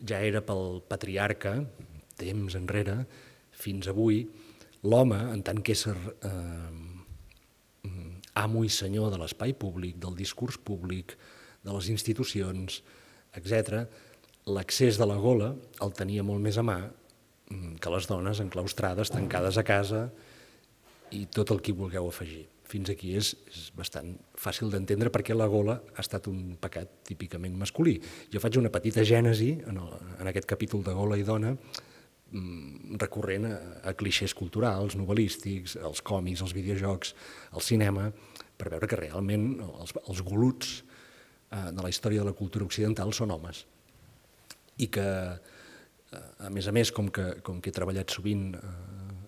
B: ja era pel patriarca, temps enrere, fins avui, l'home, en tant que ésser eh, amo i senyor de l'espai públic, del discurs públic, de les institucions, etc., l'accés de la gola el tenia molt més a mà mm, que les dones enclaustrades, tancades a casa i tot el que vulgueu afegir fins aquí és, és bastant fàcil d'entendre perquè la gola ha estat un pecat típicament masculí. Jo faig una petita gènesi en, el, en aquest capítol de gola i dona mm, recorrent a, a clixés culturals, novel·lístics, els còmics, els videojocs, el cinema, per veure que realment els, els goluts eh, de la història de la cultura occidental són homes. I que, eh, a més a més, com que, com que he treballat sovint eh,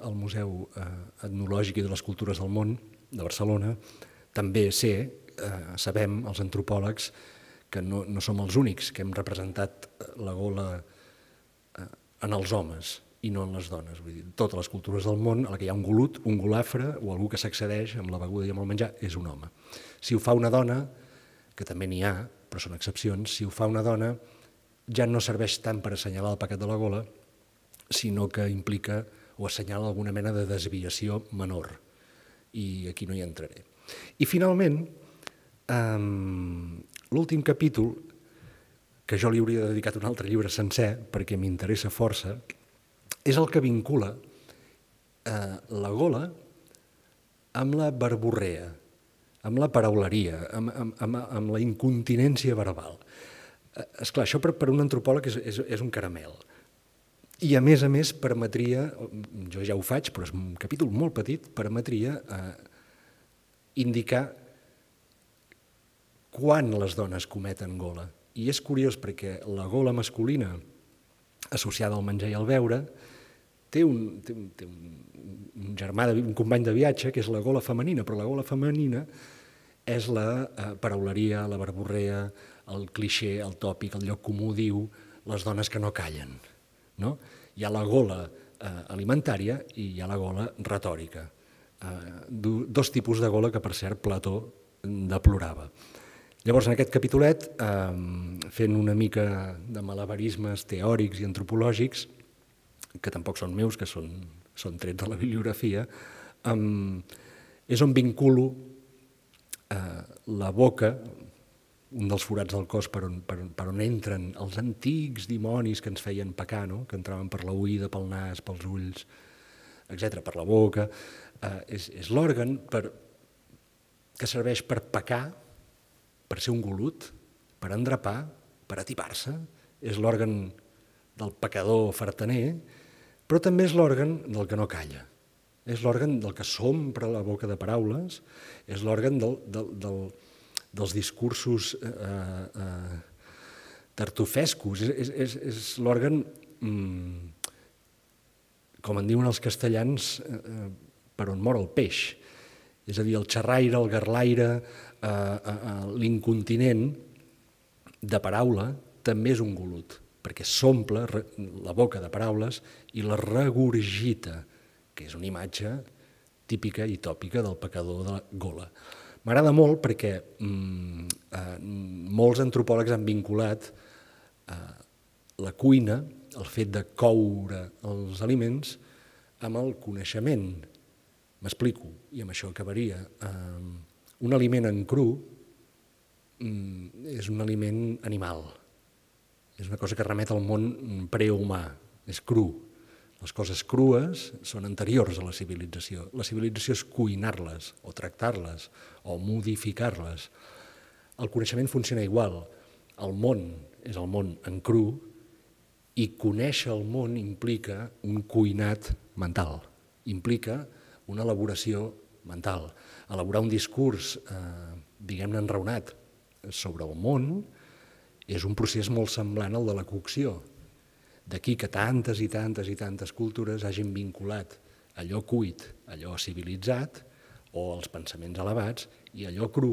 B: al Museu eh, Etnològic i de les Cultures del Món, de Barcelona, també sé, eh, sabem, els antropòlegs, que no, no som els únics que hem representat eh, la gola eh, en els homes i no en les dones. Vull dir, totes les cultures del món, a la que hi ha un golut, un golafre o algú que s'accedeix amb la beguda i amb el menjar, és un home. Si ho fa una dona, que també n'hi ha, però són excepcions, si ho fa una dona, ja no serveix tant per assenyalar el pecat de la gola, sinó que implica o assenyala alguna mena de desviació menor i aquí no hi entraré. I finalment, um, l'últim capítol, que jo li hauria dedicat un altre llibre sencer perquè m'interessa força, és el que vincula eh, la gola amb la verborrea, amb la parauleria, amb, amb, amb, amb la incontinència verbal. Eh, esclar, això per, per un antropòleg és, és, és un caramel. I a més a més permetria, jo ja ho faig, però és un capítol molt petit, permetria eh, indicar quan les dones cometen gola. I és curiós perquè la gola masculina associada al menjar i al beure té un, té un, té un, germà, de, un company de viatge, que és la gola femenina, però la gola femenina és la eh, parauleria, la verborrea, el clixé, el tòpic, el lloc comú diu les dones que no callen. No? Hi ha la gola eh, alimentària i hi ha la gola retòrica. Eh, dos tipus de gola que, per cert, Plató deplorava. Llavors, en aquest capitolet, eh, fent una mica de malabarismes teòrics i antropològics, que tampoc són meus, que són, són trets de la bibliografia, eh, és on vinculo eh, la boca, un dels forats del cos per on, per, per on entren els antics dimonis que ens feien pecar, no? que entraven per la uïda, pel nas, pels ulls, etc per la boca. Eh, és és l'òrgan que serveix per pecar, per ser un golut, per endrapar, per atipar-se. És l'òrgan del pecador fartaner, però també és l'òrgan del que no calla. És l'òrgan del que s'ompra la boca de paraules, és l'òrgan del, del, del, dels discursos eh, eh, tartufescos, és, és, és l'òrgan mm, com en diuen els castellans, eh, eh, per on mor el peix. És a dir, el xerraire, el garlaire, eh, eh, eh, l'incontinent de paraula també és un golut, perquè s'omple la boca de paraules i la regurgita, que és una imatge típica i tòpica del pecador de la gola. M'agrada molt perquè mm, eh, molts antropòlegs han vinculat eh, la cuina, el fet de coure els aliments, amb el coneixement. M'explico, i amb això acabaria. Eh, un aliment en cru mm, és un aliment animal. És una cosa que remet al món prehumà, és cru. Les coses crues són anteriors a la civilització. La civilització és cuinar-les, o tractar-les, o modificar-les. El coneixement funciona igual. El món és el món en cru i conèixer el món implica un cuinat mental, implica una elaboració mental. Elaborar un discurs, eh, diguem-ne, enraonat sobre el món és un procés molt semblant al de la cocció. D'aquí que tantes i tantes i tantes cultures hagin vinculat allò cuit, allò civilitzat, o els pensaments elevats, i allò cru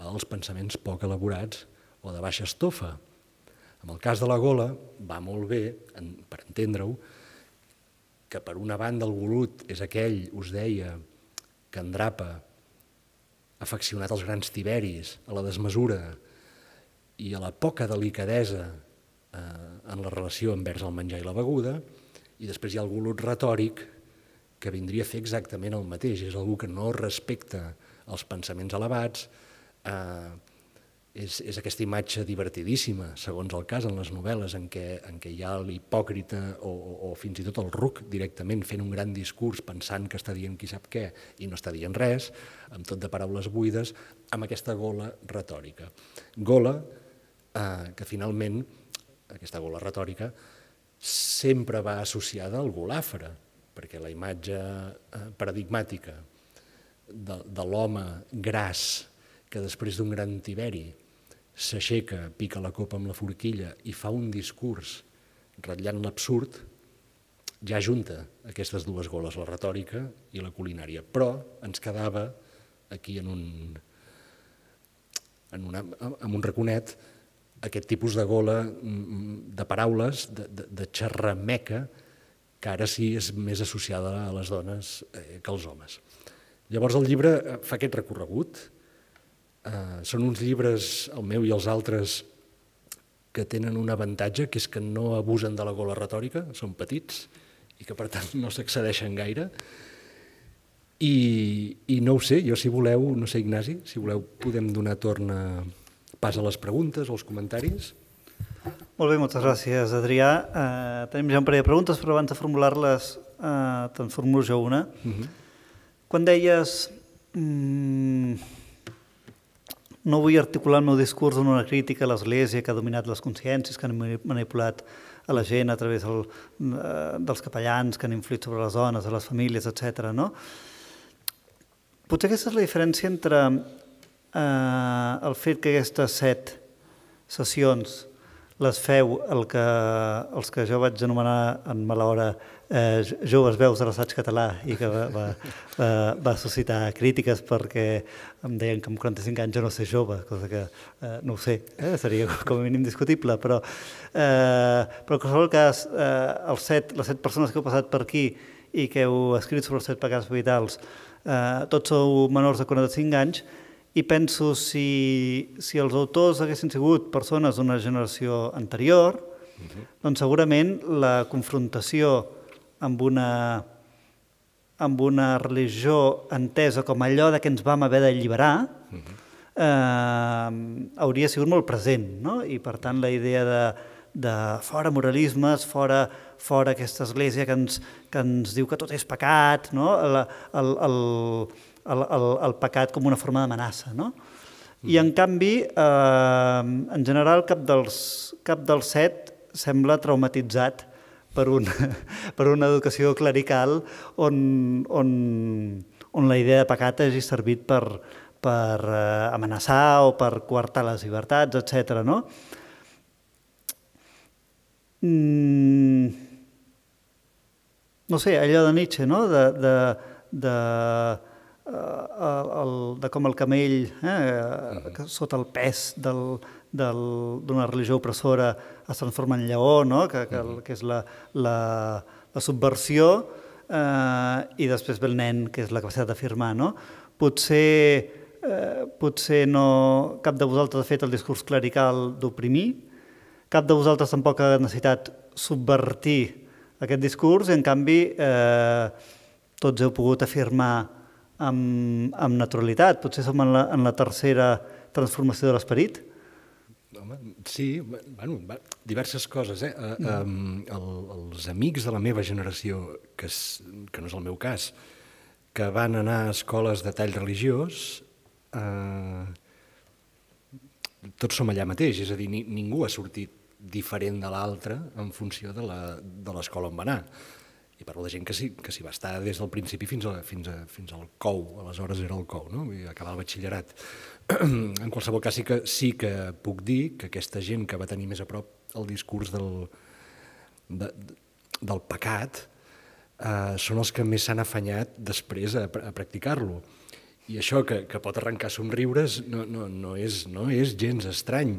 B: als pensaments poc elaborats o de baixa estofa, en el cas de la gola va molt bé, per entendre-ho, que per una banda el golut és aquell, us deia, que endrapa, afeccionat als grans tiberis, a la desmesura i a la poca delicadesa eh, en la relació envers el menjar i la beguda, i després hi ha el golut retòric, que vindria a fer exactament el mateix, és algú que no respecta els pensaments elevats, eh, és, és aquesta imatge divertidíssima, segons el cas, en les novel·les en què, en què hi ha l'hipòcrita o, o, o fins i tot el ruc directament fent un gran discurs pensant que està dient qui sap què i no està dient res, amb tot de paraules buides, amb aquesta gola retòrica. Gola eh, que finalment, aquesta gola retòrica, sempre va associada al golàfera, perquè la imatge eh, paradigmàtica de, de l'home gras que després d'un gran tiberi s'aixeca, pica la copa amb la forquilla i fa un discurs ratllant l'absurd, ja junta aquestes dues goles, la retòrica i la culinària. Però ens quedava aquí en un, en, una, en un raconet aquest tipus de gola mm, de paraules, de, de, de xerrameca, que ara sí és més associada a les dones eh, que als homes. Llavors el llibre fa aquest recorregut, Eh, són uns llibres, el meu i els altres, que tenen un avantatge, que és que no abusen de la gola retòrica, són petits i que per tant no s'accedeixen gaire. I, I no ho sé, jo si voleu, no sé Ignasi, si voleu podem donar torn a pas a les preguntes als comentaris.
A: Molt bé, moltes gràcies, Adrià. Uh, tenim ja un parell de preguntes, però abans de formular-les uh, te'n formulo jo una. Uh mhm. -huh. Quan deies... Mm, no vull articular el meu discurs en una crítica a l'Església que ha dominat les consciències, que han manipulat a la gent a través del, eh, dels capellans, que han influït sobre les dones, a les famílies, etc. No? Potser aquesta és la diferència entre eh, el fet que aquestes set sessions les feu el que, els que jo vaig anomenar en mala hora eh, joves veus de l'assaig català i que va, va, va, va suscitar crítiques perquè em deien que amb 45 anys jo no sé jove, cosa que eh, no ho sé, eh, seria com a mínim discutible, però, eh, però en qualsevol cas eh, els set, les set persones que heu passat per aquí i que heu escrit sobre els set pecats vitals, eh, tots sou menors de 45 anys, i penso si, si els autors haguessin sigut persones d'una generació anterior, uh -huh. doncs segurament la confrontació amb una, amb una religió entesa com allò de què ens vam haver d'alliberar uh -huh. eh, hauria sigut molt present, no? i per tant la idea de, de fora moralismes, fora, fora aquesta església que ens, que ens diu que tot és pecat, no? el, el, el, el, el, el pecat com una forma d'amenaça. No? I en canvi, eh, en general, cap dels, cap dels set sembla traumatitzat per, un, per una educació clerical on, on, on la idea de pecat hagi servit per, per eh, amenaçar o per coartar les llibertats, etc. No? Mm, no sé, allò de Nietzsche, no? de, de, de, uh, el, de com el camell, eh, que sota el pes del, d'una religió opressora es transforma en lleó, no? que, que, que és la, la, la subversió, eh, i després ve el nen, que és la capacitat d'afirmar. No? Potser, eh, potser no, cap de vosaltres ha fet el discurs clerical d'oprimir, cap de vosaltres tampoc ha necessitat subvertir aquest discurs, i en canvi eh, tots heu pogut afirmar amb, amb naturalitat. Potser som en la, en la tercera transformació de l'esperit,
B: Home, sí, bueno, diverses coses. Eh? Uh, um, el, els amics de la meva generació, que, és, que no és el meu cas, que van anar a escoles de tall religiós, eh, tots som allà mateix, és a dir, ni, ningú ha sortit diferent de l'altre en funció de l'escola on va anar. I parlo de gent que s'hi que va estar des del principi fins, a, fins, a, fins al COU, aleshores era el COU, no? Dir, acabar el batxillerat. en qualsevol cas sí que, sí que puc dir que aquesta gent que va tenir més a prop el discurs del, de, del pecat eh, són els que més s'han afanyat després a, a practicar-lo. I això que, que pot arrencar somriures no, no, no, és, no és gens estrany.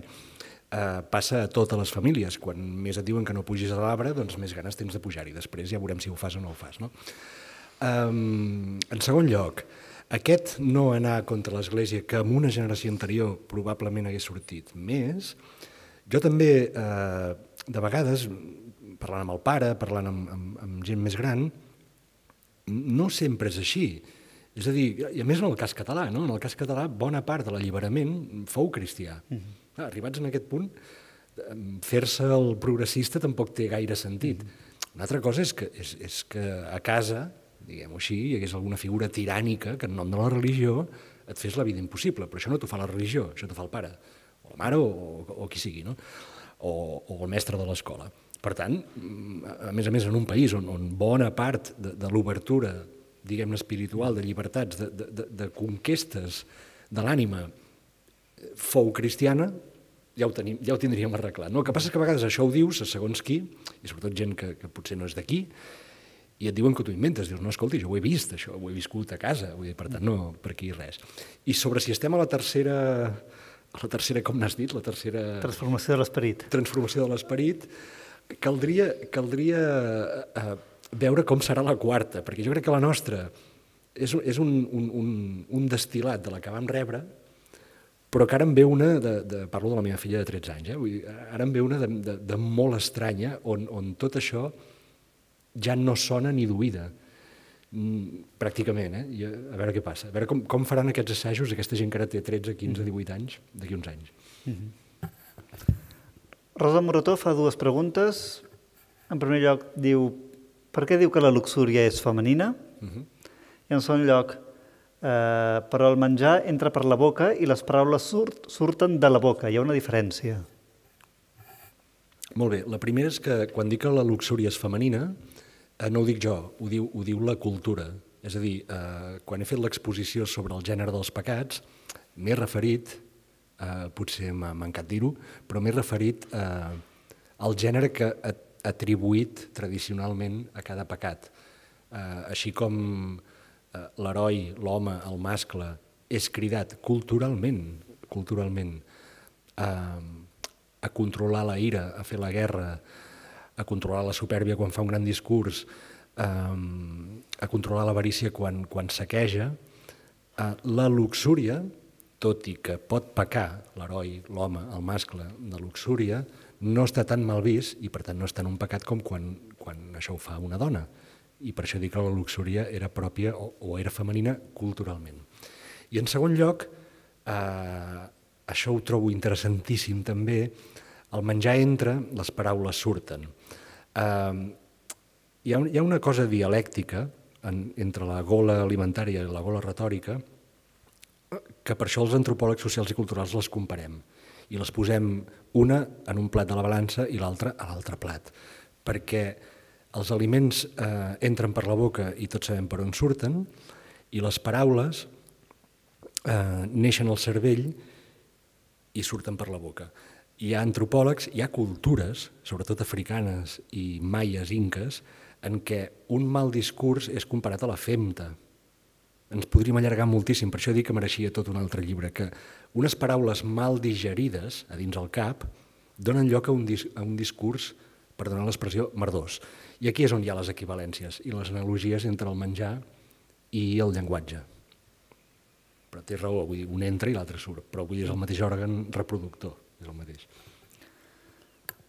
B: Eh, passa a totes les famílies. Quan més et diuen que no pugis a l'arbre, doncs més ganes tens de pujar-hi. Després ja veurem si ho fas o no ho fas. No? Um, en segon lloc, aquest no anar contra l'Església, que en una generació anterior probablement hagués sortit més, jo també, eh, de vegades, parlant amb el pare, parlant amb, amb, amb gent més gran, no sempre és així. És a dir, i a més en el cas català, no? en el cas català bona part de l'alliberament fou cristià. Mm -hmm. Arribats en aquest punt, fer-se el progressista tampoc té gaire sentit. Mm. Una altra cosa és que, és, és que a casa diguem-ho així, hi hagués alguna figura tirànica que en nom de la religió et fes la vida impossible, però això no t'ho fa la religió, això t'ho fa el pare, o la mare, o, o, o qui sigui, no? o, o el mestre de l'escola. Per tant, a més a més, en un país on, on bona part de, de l'obertura, diguem-ne, espiritual, de llibertats, de, de, de conquestes de l'ànima, fou cristiana, ja ho, tenim, ja ho tindríem arreglat. No? El que passa és que a vegades això ho dius a segons qui, i sobretot gent que, que potser no és d'aquí, i et diuen que tu inventes, dius, no, escolti, jo ho he vist, això, ho he viscut a casa, vull dir, per tant, no, per aquí res. I sobre si estem a la tercera, a la tercera, com n'has dit, la tercera...
A: Transformació de l'esperit.
B: Transformació de l'esperit, caldria, caldria eh, veure com serà la quarta, perquè jo crec que la nostra és, és un, un, un, un destil·lat de la que vam rebre, però que ara em ve una, de, de, parlo de la meva filla de 13 anys, eh? Vull dir, ara em ve una de, de, de molt estranya, on, on tot això ja no sona ni d'oïda, mm, pràcticament, eh? I a veure què passa, a veure com, com faran aquests assajos aquesta gent que ara té 13, 15, 18 anys, d'aquí uns anys. Mm -hmm.
A: Rosa Morató fa dues preguntes. En primer lloc, diu, per què diu que la luxúria és femenina? Mm -hmm. I en segon lloc, eh, però el menjar entra per la boca i les paraules surt, surten de la boca. Hi ha una diferència.
B: Molt bé, la primera és que quan dic que la luxúria és femenina, Eh, no ho dic jo, ho diu, ho diu la cultura. És a dir, eh, quan he fet l'exposició sobre el gènere dels pecats, m'he referit, eh, potser m'ha mancat dir-ho, però m'he referit eh, al gènere que atribuït tradicionalment a cada pecat. Eh, així com l'heroi, l'home, el mascle, és cridat culturalment, culturalment eh, a controlar la ira, a fer la guerra, a controlar la supèrbia quan fa un gran discurs, a controlar l'avarícia quan, quan saqueja, la luxúria, tot i que pot pecar l'heroi, l'home, el mascle de luxúria, no està tan mal vist i per tant no és tan un pecat com quan, quan això ho fa una dona. I per això dic que la luxúria era pròpia o, o era femenina culturalment. I en segon lloc, eh, això ho trobo interessantíssim també, el menjar entra, les paraules surten. Uh, hi, ha, hi ha una cosa dialèctica en, entre la gola alimentària i la gola retòrica que per això els antropòlegs socials i culturals les comparem i les posem una en un plat de la balança i l'altra a l'altre plat, perquè els aliments eh, entren per la boca i tots sabem per on surten, i les paraules eh, neixen al cervell i surten per la boca hi ha antropòlegs, hi ha cultures, sobretot africanes i maies, inques, en què un mal discurs és comparat a la femta. Ens podríem allargar moltíssim, per això dic que mereixia tot un altre llibre, que unes paraules mal digerides a dins el cap donen lloc a un, dis a un discurs, per donar l'expressió, merdós. I aquí és on hi ha les equivalències i les analogies entre el menjar i el llenguatge. Però té raó, vull dir, un entra i l'altre surt, però vull dir, és el mateix òrgan reproductor, és el mateix.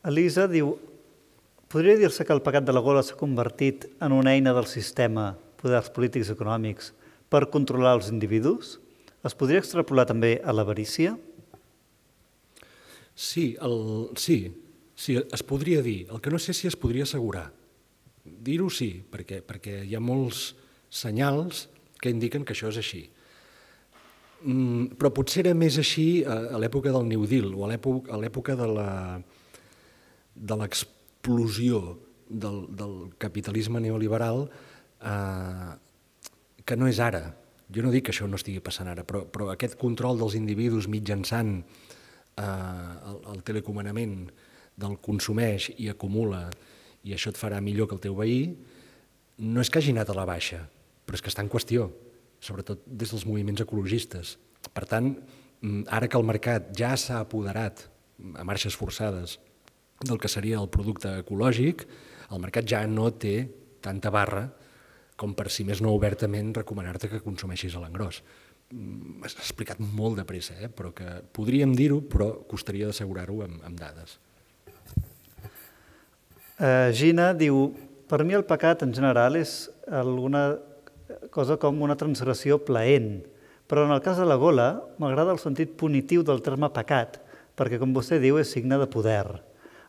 A: Elisa diu, podria dir-se que el pecat de la gola s'ha convertit en una eina del sistema, poders polítics i econòmics, per controlar els individus? Es podria extrapolar també a l'avarícia?
B: Sí, el, sí, sí, es podria dir. El que no sé si es podria assegurar. Dir-ho sí, perquè, perquè hi ha molts senyals que indiquen que això és així. Mm, però potser era més així a, a l'època del New Deal o a l'època de la, de l'explosió del, del capitalisme neoliberal eh, que no és ara. Jo no dic que això no estigui passant ara, però, però aquest control dels individus mitjançant eh, el, el telecomandament del consumeix i acumula i això et farà millor que el teu veí, no és que hagi anat a la baixa, però és que està en qüestió, sobretot des dels moviments ecologistes. Per tant, mm, ara que el mercat ja s'ha apoderat a marxes forçades del que seria el producte ecològic, el mercat ja no té tanta barra com per, si més no obertament, recomanar-te que consumeixis a l'engròs. Mm, S'ha explicat molt de pressa, eh? però que podríem dir-ho, però costaria d'assegurar-ho amb, amb dades.
A: Uh, Gina diu, per mi el pecat en general és alguna cosa com una transgressió plaent, però en el cas de la gola m'agrada el sentit punitiu del terme pecat, perquè com vostè diu és signe de poder.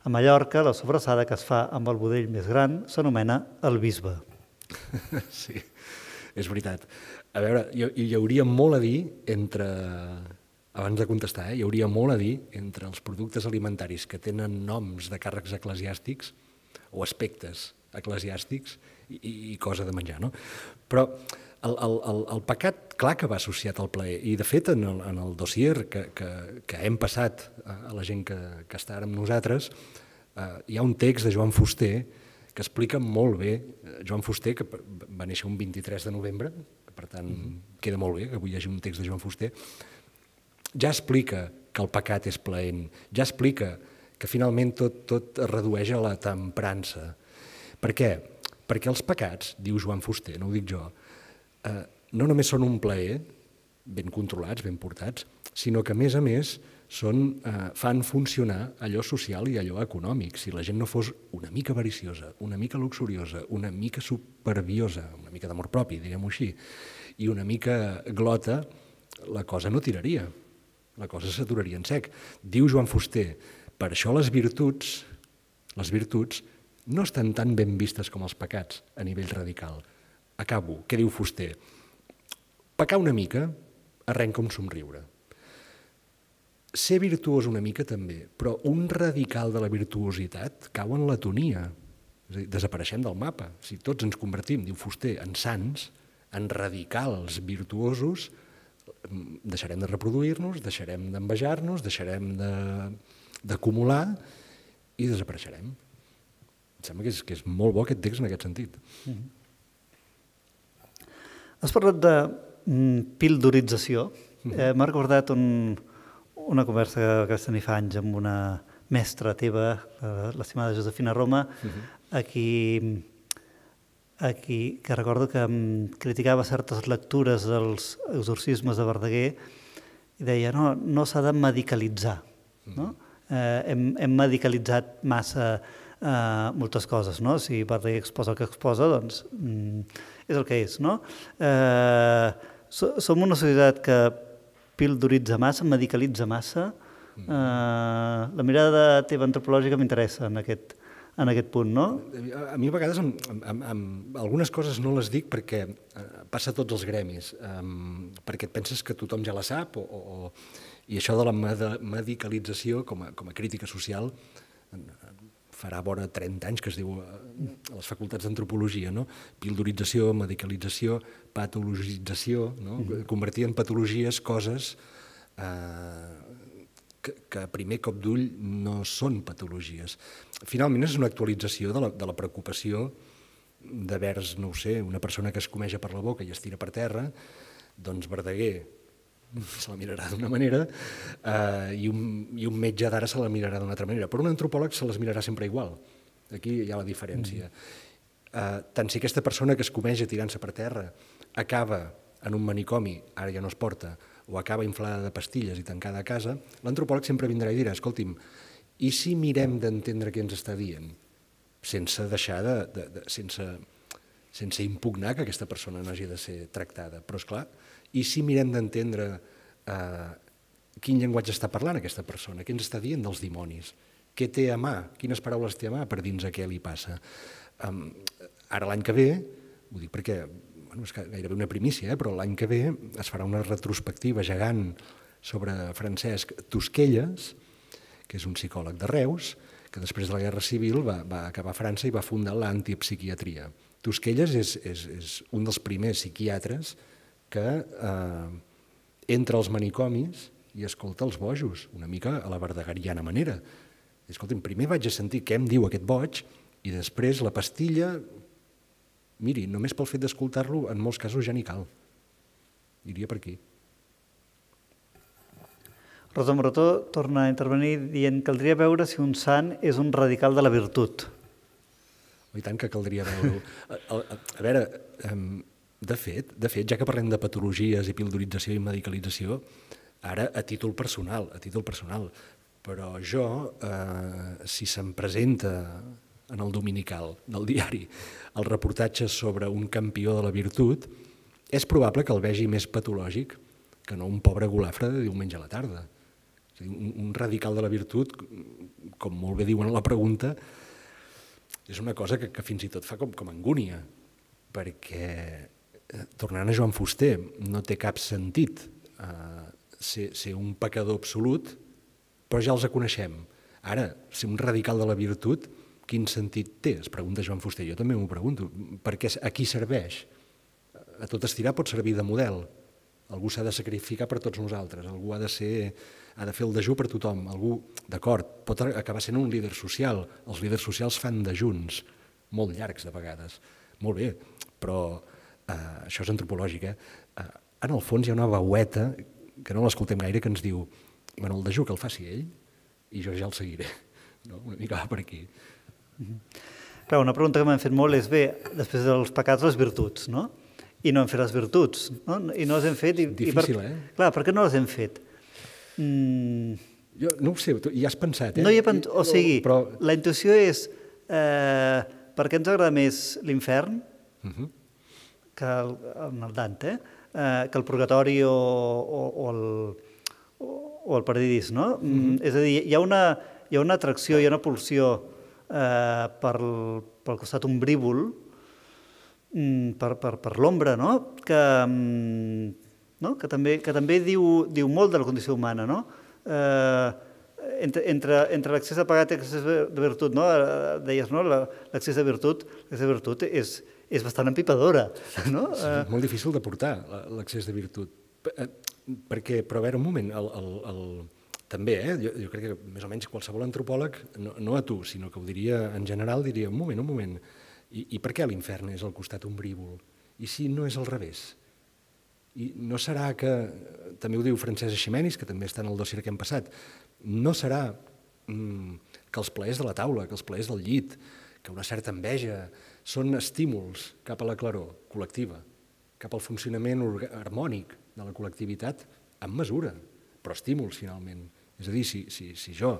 A: A Mallorca, la sobrassada que es fa amb el budell més gran s'anomena el bisbe.
B: Sí, és veritat. A veure, hi, hi hauria molt a dir entre, abans de contestar, eh, hi hauria molt a dir entre els productes alimentaris que tenen noms de càrrecs eclesiàstics o aspectes eclesiàstics i, i cosa de menjar, no? Però el, el, el, el pecat, clar que va associat al plaer, i de fet en el, en el dossier que, que, que hem passat a la gent que, que està ara amb nosaltres, eh, hi ha un text de Joan Fuster que explica molt bé, eh, Joan Fuster, que va néixer un 23 de novembre, que per tant mm -hmm. queda molt bé que avui hi hagi un text de Joan Fuster, ja explica que el pecat és plaent, ja explica que finalment tot, tot es redueix a la temprança. Per què? Perquè els pecats, diu Joan Fuster, no ho dic jo, eh, no només són un plaer, ben controlats, ben portats, sinó que a més a més són, eh, fan funcionar allò social i allò econòmic. Si la gent no fos una mica avariciosa, una mica luxuriosa, una mica superbiosa, una mica d'amor propi, diguem-ho així, i una mica glota, la cosa no tiraria, la cosa s'aturaria en sec. Diu Joan Fuster, per això les virtuts, les virtuts no estan tan ben vistes com els pecats a nivell radical acabo, què diu Fuster? Pecar una mica arrenca un somriure. Ser virtuós una mica també, però un radical de la virtuositat cau en l'atonia. És a dir, desapareixem del mapa. Si tots ens convertim, diu Fuster, en sants, en radicals virtuosos, deixarem de reproduir-nos, deixarem d'envejar-nos, deixarem d'acumular i desapareixerem. Em sembla que és, que és molt bo aquest text en aquest sentit. Mm -hmm.
A: Has parlat de mm, pildorització. Mm -hmm. eh, M'ha recordat un, una conversa que vas tenir fa anys amb una mestra teva, l'estimada Josefina Roma, mm -hmm. a qui, a qui, que recordo que criticava certes lectures dels exorcismes de Verdaguer i deia no, no s'ha de medicalitzar. Mm -hmm. no? Eh, hem, hem medicalitzat massa eh, moltes coses. No? Si Verdaguer exposa el que exposa, doncs mm, és el que és. No? Eh, som una societat que pildoritza massa, medicalitza massa. Mm. Eh, la mirada teva antropològica m'interessa en aquest, en aquest punt, no?
B: A mi a vegades amb, amb, amb algunes coses no les dic perquè eh, passa a tots els gremis, um, perquè et penses que tothom ja la sap, o, o, i això de la medicalització com a, com a crítica social farà vora 30 anys que es diu eh, a les facultats d'antropologia, no? pildorització, medicalització, patologització, no? Mm. convertir en patologies coses eh, que, que a primer cop d'ull no són patologies. Finalment és una actualització de la, de la preocupació de vers, no ho sé, una persona que es comeja per la boca i es tira per terra, doncs Verdaguer se la mirarà d'una manera eh, i, un, i un metge d'ara se la mirarà d'una altra manera. Però un antropòleg se les mirarà sempre igual. Aquí hi ha la diferència. Mm. Eh, tant si aquesta persona que es comeja tirant-se per terra acaba en un manicomi, ara ja no es porta, o acaba inflada de pastilles i tancada a casa, l'antropòleg sempre vindrà i dirà, escolti'm, i si mirem d'entendre què ens està dient? sense deixar de, de, de sense, sense impugnar que aquesta persona no hagi de ser tractada. Però, és clar, i si mirem d'entendre eh, quin llenguatge està parlant aquesta persona, què ens està dient dels dimonis, què té a mà, quines paraules té a mà per dins a què li passa. Um, ara l'any que ve, ho dic perquè bueno, és gairebé una primícia, eh, però l'any que ve es farà una retrospectiva gegant sobre Francesc Tosquelles, que és un psicòleg de Reus, que després de la Guerra Civil va, va acabar a França i va fundar l'antipsiquiatria. Tosquelles és, és, és un dels primers psiquiatres que eh, entra als manicomis i escolta els bojos, una mica a la verdegariana manera. Escolta'm, primer vaig a sentir què em diu aquest boig i després la pastilla, miri, només pel fet d'escoltar-lo, en molts casos ja n'hi cal. Diria per aquí.
A: Rosa Morató torna a intervenir dient que caldria veure si un sant és un radical de la virtut.
B: Oh, I tant que caldria veure-ho. A, a, a veure, de fet, de fet, ja que parlem de patologies i pildorització i medicalització, ara a títol personal, a títol personal, però jo, eh, si se'm presenta en el dominical del diari el reportatge sobre un campió de la virtut, és probable que el vegi més patològic que no un pobre golafre de diumenge a la tarda. Un, un radical de la virtut, com molt bé diuen a la pregunta, és una cosa que, que fins i tot fa com, com angúnia, perquè, tornant a Joan Fuster, no té cap sentit eh, ser, ser un pecador absolut, però ja els coneixem. Ara, ser un radical de la virtut, quin sentit té? Es pregunta Joan Fuster. Jo també m'ho pregunto. Perquè a qui serveix? A tot estirar pot servir de model. Algú s'ha de sacrificar per tots nosaltres, algú ha de ser ha de fer el dejú per tothom. Algú, d'acord, pot acabar sent un líder social. Els líders socials fan dejuns, molt llargs de vegades. Molt bé, però eh, això és antropològic. Eh? eh? En el fons hi ha una veueta, que no l'escoltem gaire, que ens diu bueno, el dejú que el faci ell i jo ja el seguiré. No? Una mica va per aquí. Mm
A: -hmm. Clar, una pregunta que m'han fet molt és, bé, després dels pecats, les virtuts, no? I no hem fet les virtuts, no? I no les hem fet... I,
B: Difícil,
A: i per,
B: eh?
A: Clar, per què no les hem fet?
B: Mm. Jo no ho sé, tu hi has pensat, eh?
A: No hi he pensat, o sigui, Però... la intuïció és eh, per què ens agrada més l'infern uh. -huh. Que el, el Dante, eh, que el purgatori o, o, o el, o, el paradís, no? Uh -huh. És a dir, hi ha una, hi ha una atracció, hi ha una pulsió eh, per, pel costat ombrívol, mm, per, per, per l'ombra, no? Que, mm, no? que també, que també diu, diu molt de la condició humana, no? Eh, entre, entre, entre l'accés a pagat i l'accés de virtut, no? Eh, deies, no? L'accés de virtut, l'accés de virtut és, és bastant empipadora, no?
B: Sí, eh, molt difícil de portar, l'accés de virtut. Eh, perquè, però a veure, un moment, el, el, el, també, eh? jo, jo crec que més o menys qualsevol antropòleg, no, no a tu, sinó que ho diria en general, diria, un moment, un moment, i, i per què l'infern és al costat ombrívol? I si no és al revés? I no serà que, també ho diu Francesc Ximenis, que també està en el dossier que hem passat, no serà mm, que els plaers de la taula, que els plaers del llit, que una certa enveja, són estímuls cap a la claror col·lectiva, cap al funcionament harmònic de la col·lectivitat amb mesura, però estímuls finalment. És a dir, si, si, si jo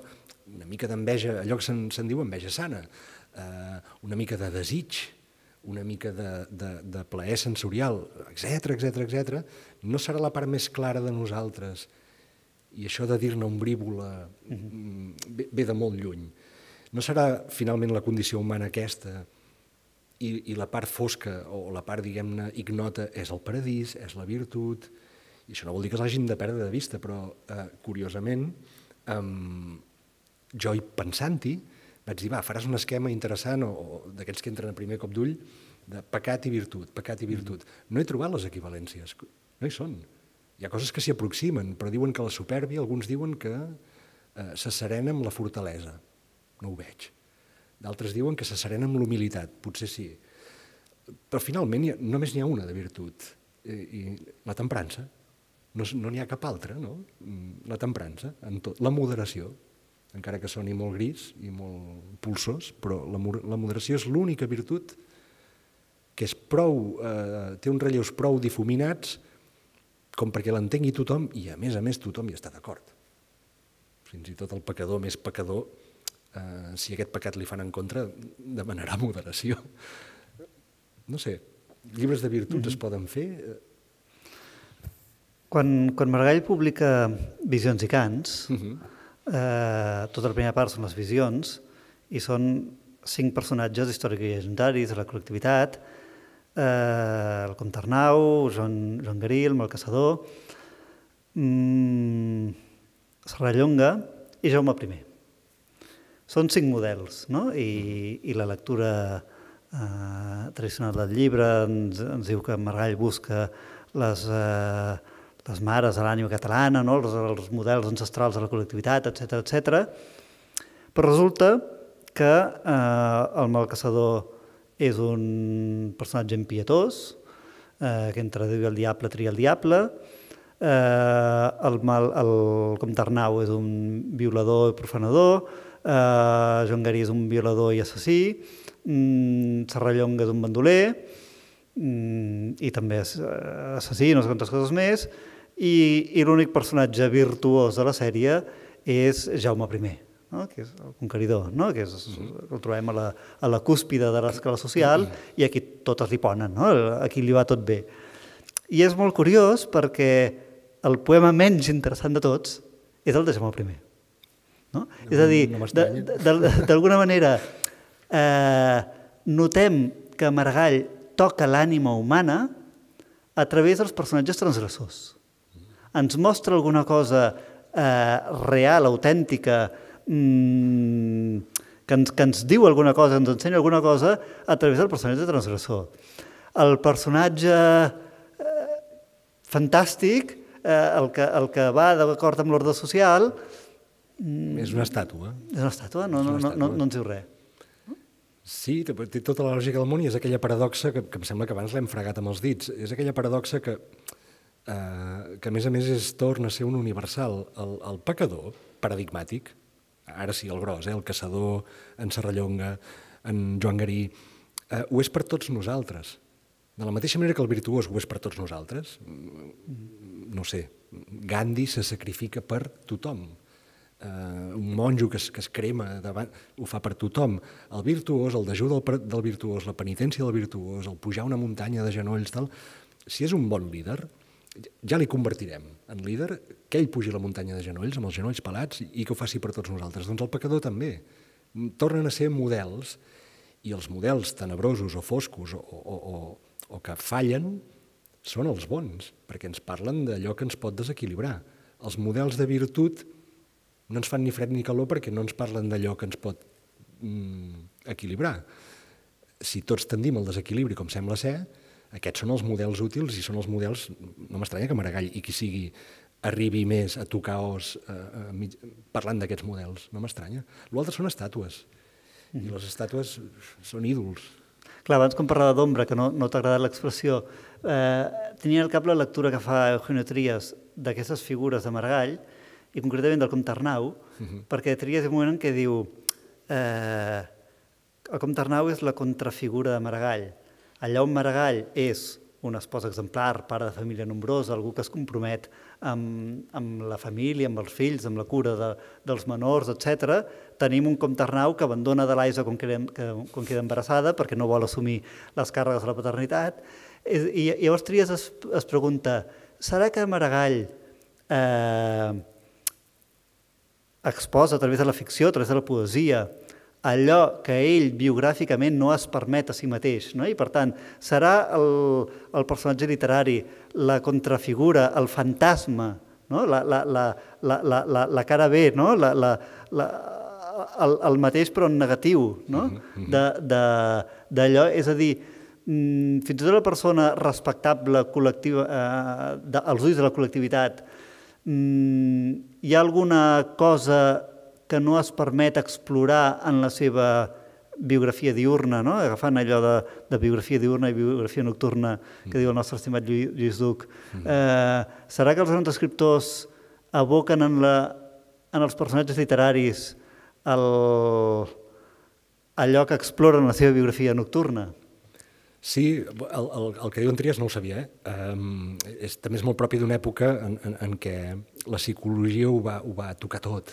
B: una mica d'enveja, allò que se'n se diu enveja sana, eh, una mica de desig, una mica de, de, de plaer sensorial, etc etc etc, no serà la part més clara de nosaltres. I això de dir-ne ombrívola mm, ve, ve de molt lluny. No serà finalment la condició humana aquesta i, i la part fosca o la part, diguem-ne, ignota és el paradís, és la virtut, i això no vol dir que l'hagin de perdre de vista, però eh, curiosament, eh, jo pensant-hi, vaig dir, va, faràs un esquema interessant, o, o d'aquests que entren a primer cop d'ull, de pecat i virtut, pecat i virtut. No he trobat les equivalències, no hi són. Hi ha coses que s'hi aproximen, però diuen que la supèrbia, alguns diuen que eh, s'asserena amb la fortalesa. No ho veig. D'altres diuen que s'asserena amb l'humilitat, potser sí. però finalment només n'hi ha una de virtut, i, i la temprança. No, no n'hi ha cap altra, no? Mm, la temprança, en tot. la moderació, encara que soni molt gris i molt pulsós, però la, la moderació és l'única virtut que és prou, eh, té uns relleus prou difuminats com perquè l'entengui tothom i a més a més tothom hi està d'acord. Fins i tot el pecador més pecador, eh, si aquest pecat li fan en contra, demanarà moderació. No sé, llibres de virtuts mm -hmm. es poden fer?
A: Quan, quan Margall publica Visions i Cants, mm -hmm. eh, tota la primera part són les visions i són cinc personatges històrics i legendaris de la col·lectivitat eh, el Comte Arnau, Joan, Joan Garí, el Malcaçador, mm, Serrallonga i Jaume I. Són cinc models, no? I, i la lectura eh, tradicional del llibre ens, ens diu que Margall busca les, eh, les mares de l'ànima catalana, no? els, els models ancestrals de la col·lectivitat, etc etc. Però resulta que eh, el malcaçador és un personatge impietós, eh, que entre Déu i el diable tria el diable, eh, el, mal, el comte Arnau és un violador i profanador, eh, Joan Garí és un violador i assassí, mm, Serrallonga és un bandoler, mm, i també és eh, assassí, no sé quantes coses més, i, i l'únic personatge virtuós de la sèrie és Jaume I no? que és el conqueridor, no? que és, el trobem a la, a la cúspide de l'escala social i aquí totes li ponen, no? aquí li va tot bé. I és molt curiós perquè el poema menys interessant de tots és el de Jaume I. No? no és a dir, no d'alguna manera eh, notem que Margall toca l'ànima humana a través dels personatges transgressors. Ens mostra alguna cosa eh, real, autèntica, mm, que, ens, que ens diu alguna cosa, ens ensenya alguna cosa a través del personatge transgressor. El personatge eh, fantàstic, eh, el, que, el que va d'acord amb l'ordre social...
B: Mm, és una estàtua.
A: És una estàtua, no, no, no, no, no ens diu res.
B: Sí, té tota la lògica del món i és aquella paradoxa que, que em sembla que abans l'hem fregat amb els dits. És aquella paradoxa que, eh, que a més a més és, torna a ser un universal. El, el pecador paradigmàtic, ara sí el gros, eh? el caçador, en Serrallonga, en Joan Garí, eh, ho és per tots nosaltres. De la mateixa manera que el virtuós ho és per tots nosaltres, mm, no sé, Gandhi se sacrifica per tothom. Uh, un monjo que es, que es crema davant, ho fa per tothom. El virtuós, el dejú del, del virtuós, la penitència del virtuós, el pujar una muntanya de genolls, tal, si és un bon líder, ja li convertirem en líder, que ell pugi la muntanya de genolls, amb els genolls pelats, i que ho faci per tots nosaltres. Doncs el pecador també. Tornen a ser models, i els models tenebrosos o foscos o, o, o, o que fallen són els bons, perquè ens parlen d'allò que ens pot desequilibrar. Els models de virtut no ens fan ni fred ni calor perquè no ens parlen d'allò que ens pot mm, equilibrar. Si tots tendim al desequilibri, com sembla ser, aquests són els models útils i són els models, no m'estranya que Maragall i qui sigui arribi més a tocar os eh, eh, parlant d'aquests models, no m'estranya. L'altre són estàtues, i les estàtues són ídols.
A: Clar, abans quan parlava d'ombra, que no, no t'ha agradat l'expressió, eh, tenia al cap la lectura que fa Eugenio Trías d'aquestes figures de Maragall, i concretament del Comte Arnau, mm -hmm. perquè Trías és un moment en què diu eh, el Comte Arnau és la contrafigura de Maragall, Allà on Maragall és un espòs exemplar, pare de família nombrosa, algú que es compromet amb, amb la família, amb els fills, amb la cura de, dels menors, etc. Tenim un comte Arnau que abandona de l'Aisa quan, queda, que, quan queda embarassada perquè no vol assumir les càrregues de la paternitat. I, i llavors Trias es, es pregunta, serà que Maragall eh, exposa a través de la ficció, a través de la poesia, allò que ell biogràficament no es permet a si mateix. No? I per tant, serà el, el personatge literari, la contrafigura, el fantasma, no? la, la, la, la, la, la cara B, no? la, la, la, el, el mateix però en negatiu no? Mm-hmm. d'allò, és a dir, mm, fins i tot la persona respectable col·lectiva, eh, de, als ulls de la col·lectivitat, hi ha alguna cosa que no es permet explorar en la seva biografia diurna, no? agafant allò de, de biografia diurna i biografia nocturna que diu el nostre estimat Lluís, Duc. Eh, serà que els grans escriptors aboquen en, la, en els personatges literaris el, allò que exploren la seva biografia nocturna?
B: Sí, el, el, el que diu en Trias no ho sabia. Eh? Um, és, també és molt propi d'una època en, en, en què la psicologia ho va, ho va tocar tot.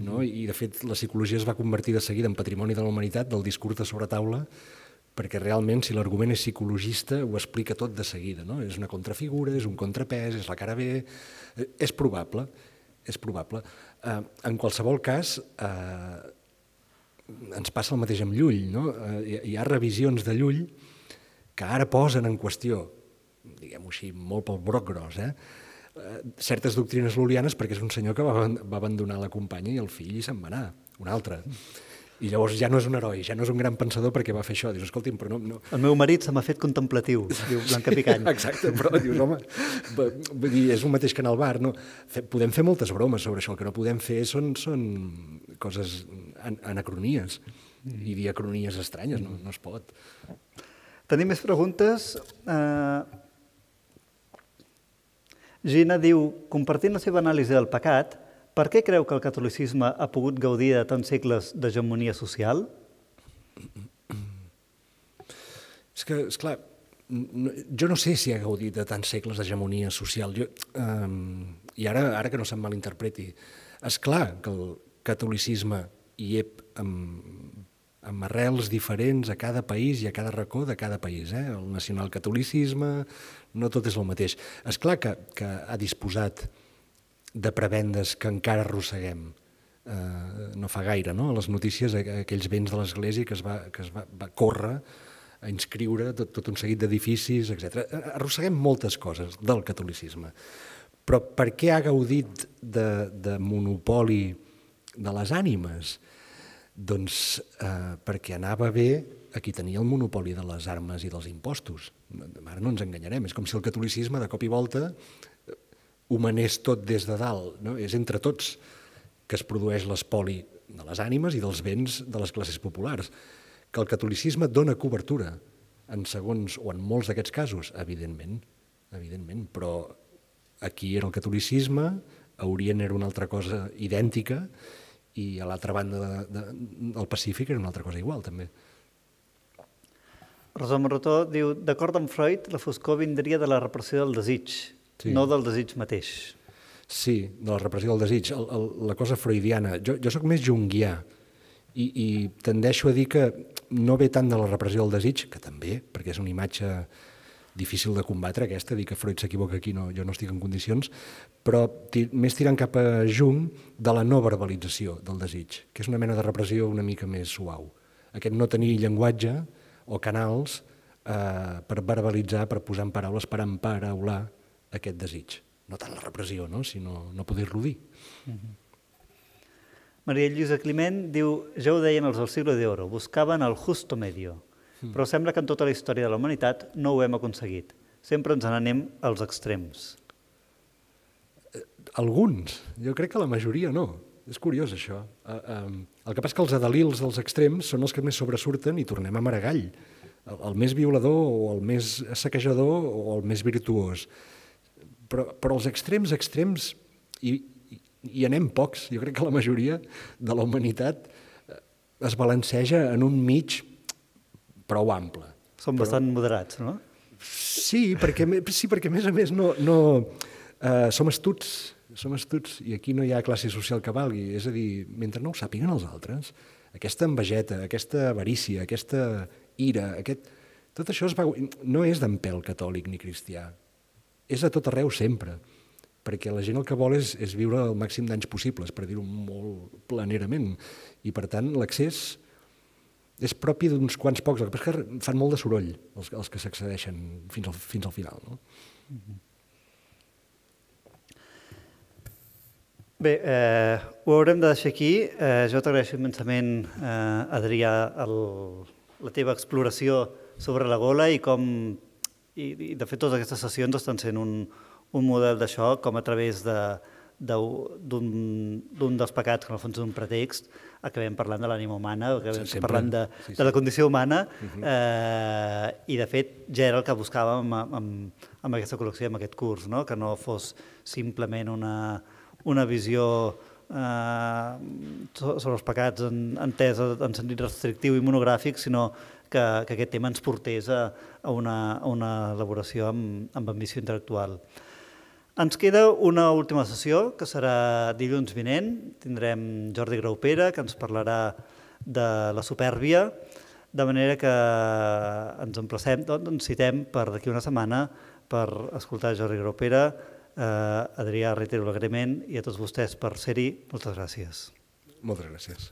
B: No? I, de fet, la psicologia es va convertir de seguida en patrimoni de la humanitat del discurs de sobretaula, perquè realment, si l'argument és psicologista, ho explica tot de seguida. No? És una contrafigura, és un contrapès, és la cara B... Eh, és probable, és probable. Eh, en qualsevol cas, eh, ens passa el mateix amb Llull. No? Eh, hi ha revisions de Llull que ara posen en qüestió, diguem-ho així, molt pel broc gros, eh? Eh, certes doctrines lulianes perquè és un senyor que va, va abandonar la companya i el fill i se'n va anar, un altre. I llavors ja no és un heroi, ja no és un gran pensador perquè va fer això. Dius, escolti'm, però no... no...
A: El meu marit se m'ha fet contemplatiu, diu Blanca Picany.
B: Exacte, però dius, home, vull dir, és un mateix que en el bar, no? Podem fer moltes bromes sobre això, el que no podem fer són, són coses an anacronies i diacronies estranyes, no, no es pot.
A: Tenim més preguntes. Uh, Gina diu, compartint la seva anàlisi del pecat, per què creu que el catolicisme ha pogut gaudir de tants segles d'hegemonia social?
B: És que, és clar, jo no sé si ha gaudit de tants segles d'hegemonia social. Jo, um, I ara, ara que no se'm malinterpreti, és clar que el catolicisme hi és amb, amb arrels diferents a cada país i a cada racó de cada país. Eh? El nacionalcatolicisme, no tot és el mateix. És clar que, que ha disposat de prebendes que encara arrosseguem. Eh, no fa gaire, no? Les notícies, aquells béns de l'Església que es va, que es va, va córrer a inscriure tot, tot un seguit d'edificis, etc. Eh, arrosseguem moltes coses del catolicisme. Però per què ha gaudit de, de monopoli de les ànimes? Doncs eh, perquè anava bé a qui tenia el monopoli de les armes i dels impostos. Ara no ens enganyarem, és com si el catolicisme de cop i volta eh, ho manés tot des de dalt. No? És entre tots que es produeix l'espoli de les ànimes i dels béns de les classes populars. Que el catolicisme dona cobertura en segons o en molts d'aquests casos, evidentment, evidentment, però aquí era el catolicisme, a Orient era una altra cosa idèntica i a l'altra banda de, de, del Pacífic era una altra cosa igual, també.
A: Rosa Marrotó diu, d'acord amb Freud, la foscor vindria de la repressió del desig, sí. no del desig mateix.
B: Sí, de la repressió del desig, el, el, la cosa freudiana. Jo, jo sóc més junguià i, i tendeixo a dir que no ve tant de la repressió del desig, que també, perquè és una imatge difícil de combatre aquesta, dir que Freud s'equivoca aquí, no, jo no estic en condicions, però més tirant cap a Jung de la no verbalització del desig, que és una mena de repressió una mica més suau. Aquest no tenir llenguatge, o canals eh, per verbalitzar, per posar en paraules, per emparaular aquest desig. No tant la repressió, no? sinó no poder-lo dir. Mm -hmm.
A: Maria Lluïsa Climent diu, ja ho deien els del segle d'Oro, buscaven el justo medio. Però sembla que en tota la història de la humanitat no ho hem aconseguit. Sempre ens n'anem als extrems.
B: Eh, alguns, jo crec que la majoria no. És curiós, això. Um, el que passa que els adalils dels extrems són els que més sobresurten i tornem a Maragall. El, més violador o el més saquejador o el més virtuós. Però, però els extrems, extrems, i, i, i anem pocs. Jo crec que la majoria de la humanitat eh, es balanceja en un mig prou ample.
A: Són però... bastant moderats, no?
B: Sí, perquè, sí, perquè a més a més no, no, eh, som astuts som astuts i aquí no hi ha classe social que valgui. És a dir, mentre no ho sàpiguen els altres, aquesta envegeta, aquesta avarícia, aquesta ira, aquest... tot això es va... no és d'en pèl catòlic ni cristià. És a tot arreu sempre. Perquè la gent el que vol és, és viure el màxim d'anys possibles, per dir-ho molt planerament. I, per tant, l'accés és propi d'uns quants pocs. El que que fan molt de soroll els, els que s'accedeixen fins, al, fins al final. No?
A: Bé, eh, ho haurem de deixar aquí. Eh, jo t'agraeixo immensament, eh, Adrià, el, la teva exploració sobre la gola i com, i, i de fet totes aquestes sessions estan sent un, un model d'això, com a través de, d'un dels pecats, que en el fons és un pretext, acabem parlant de l'ànima humana, acabem
B: sempre.
A: parlant de,
B: Sí, sí.
A: de la condició humana, eh, i de fet ja era el que buscàvem amb, amb, amb aquesta col·lecció, amb aquest curs, no? que no fos simplement una, una visió eh, so- sobre els pecats en, entesa en sentit restrictiu i monogràfic, sinó que, que aquest tema ens portés a, a, una, a una elaboració amb, amb ambició intel·lectual. Ens queda una última sessió, que serà dilluns vinent. Tindrem Jordi Graupera, que ens parlarà de la supèrbia, de manera que ens emplacem, doncs, ens citem per d'aquí una setmana per escoltar Jordi Graupera. Eh, Adrià, reitero l'agraïment, i a tots vostès per ser-hi. Moltes gràcies.
B: Moltes gràcies.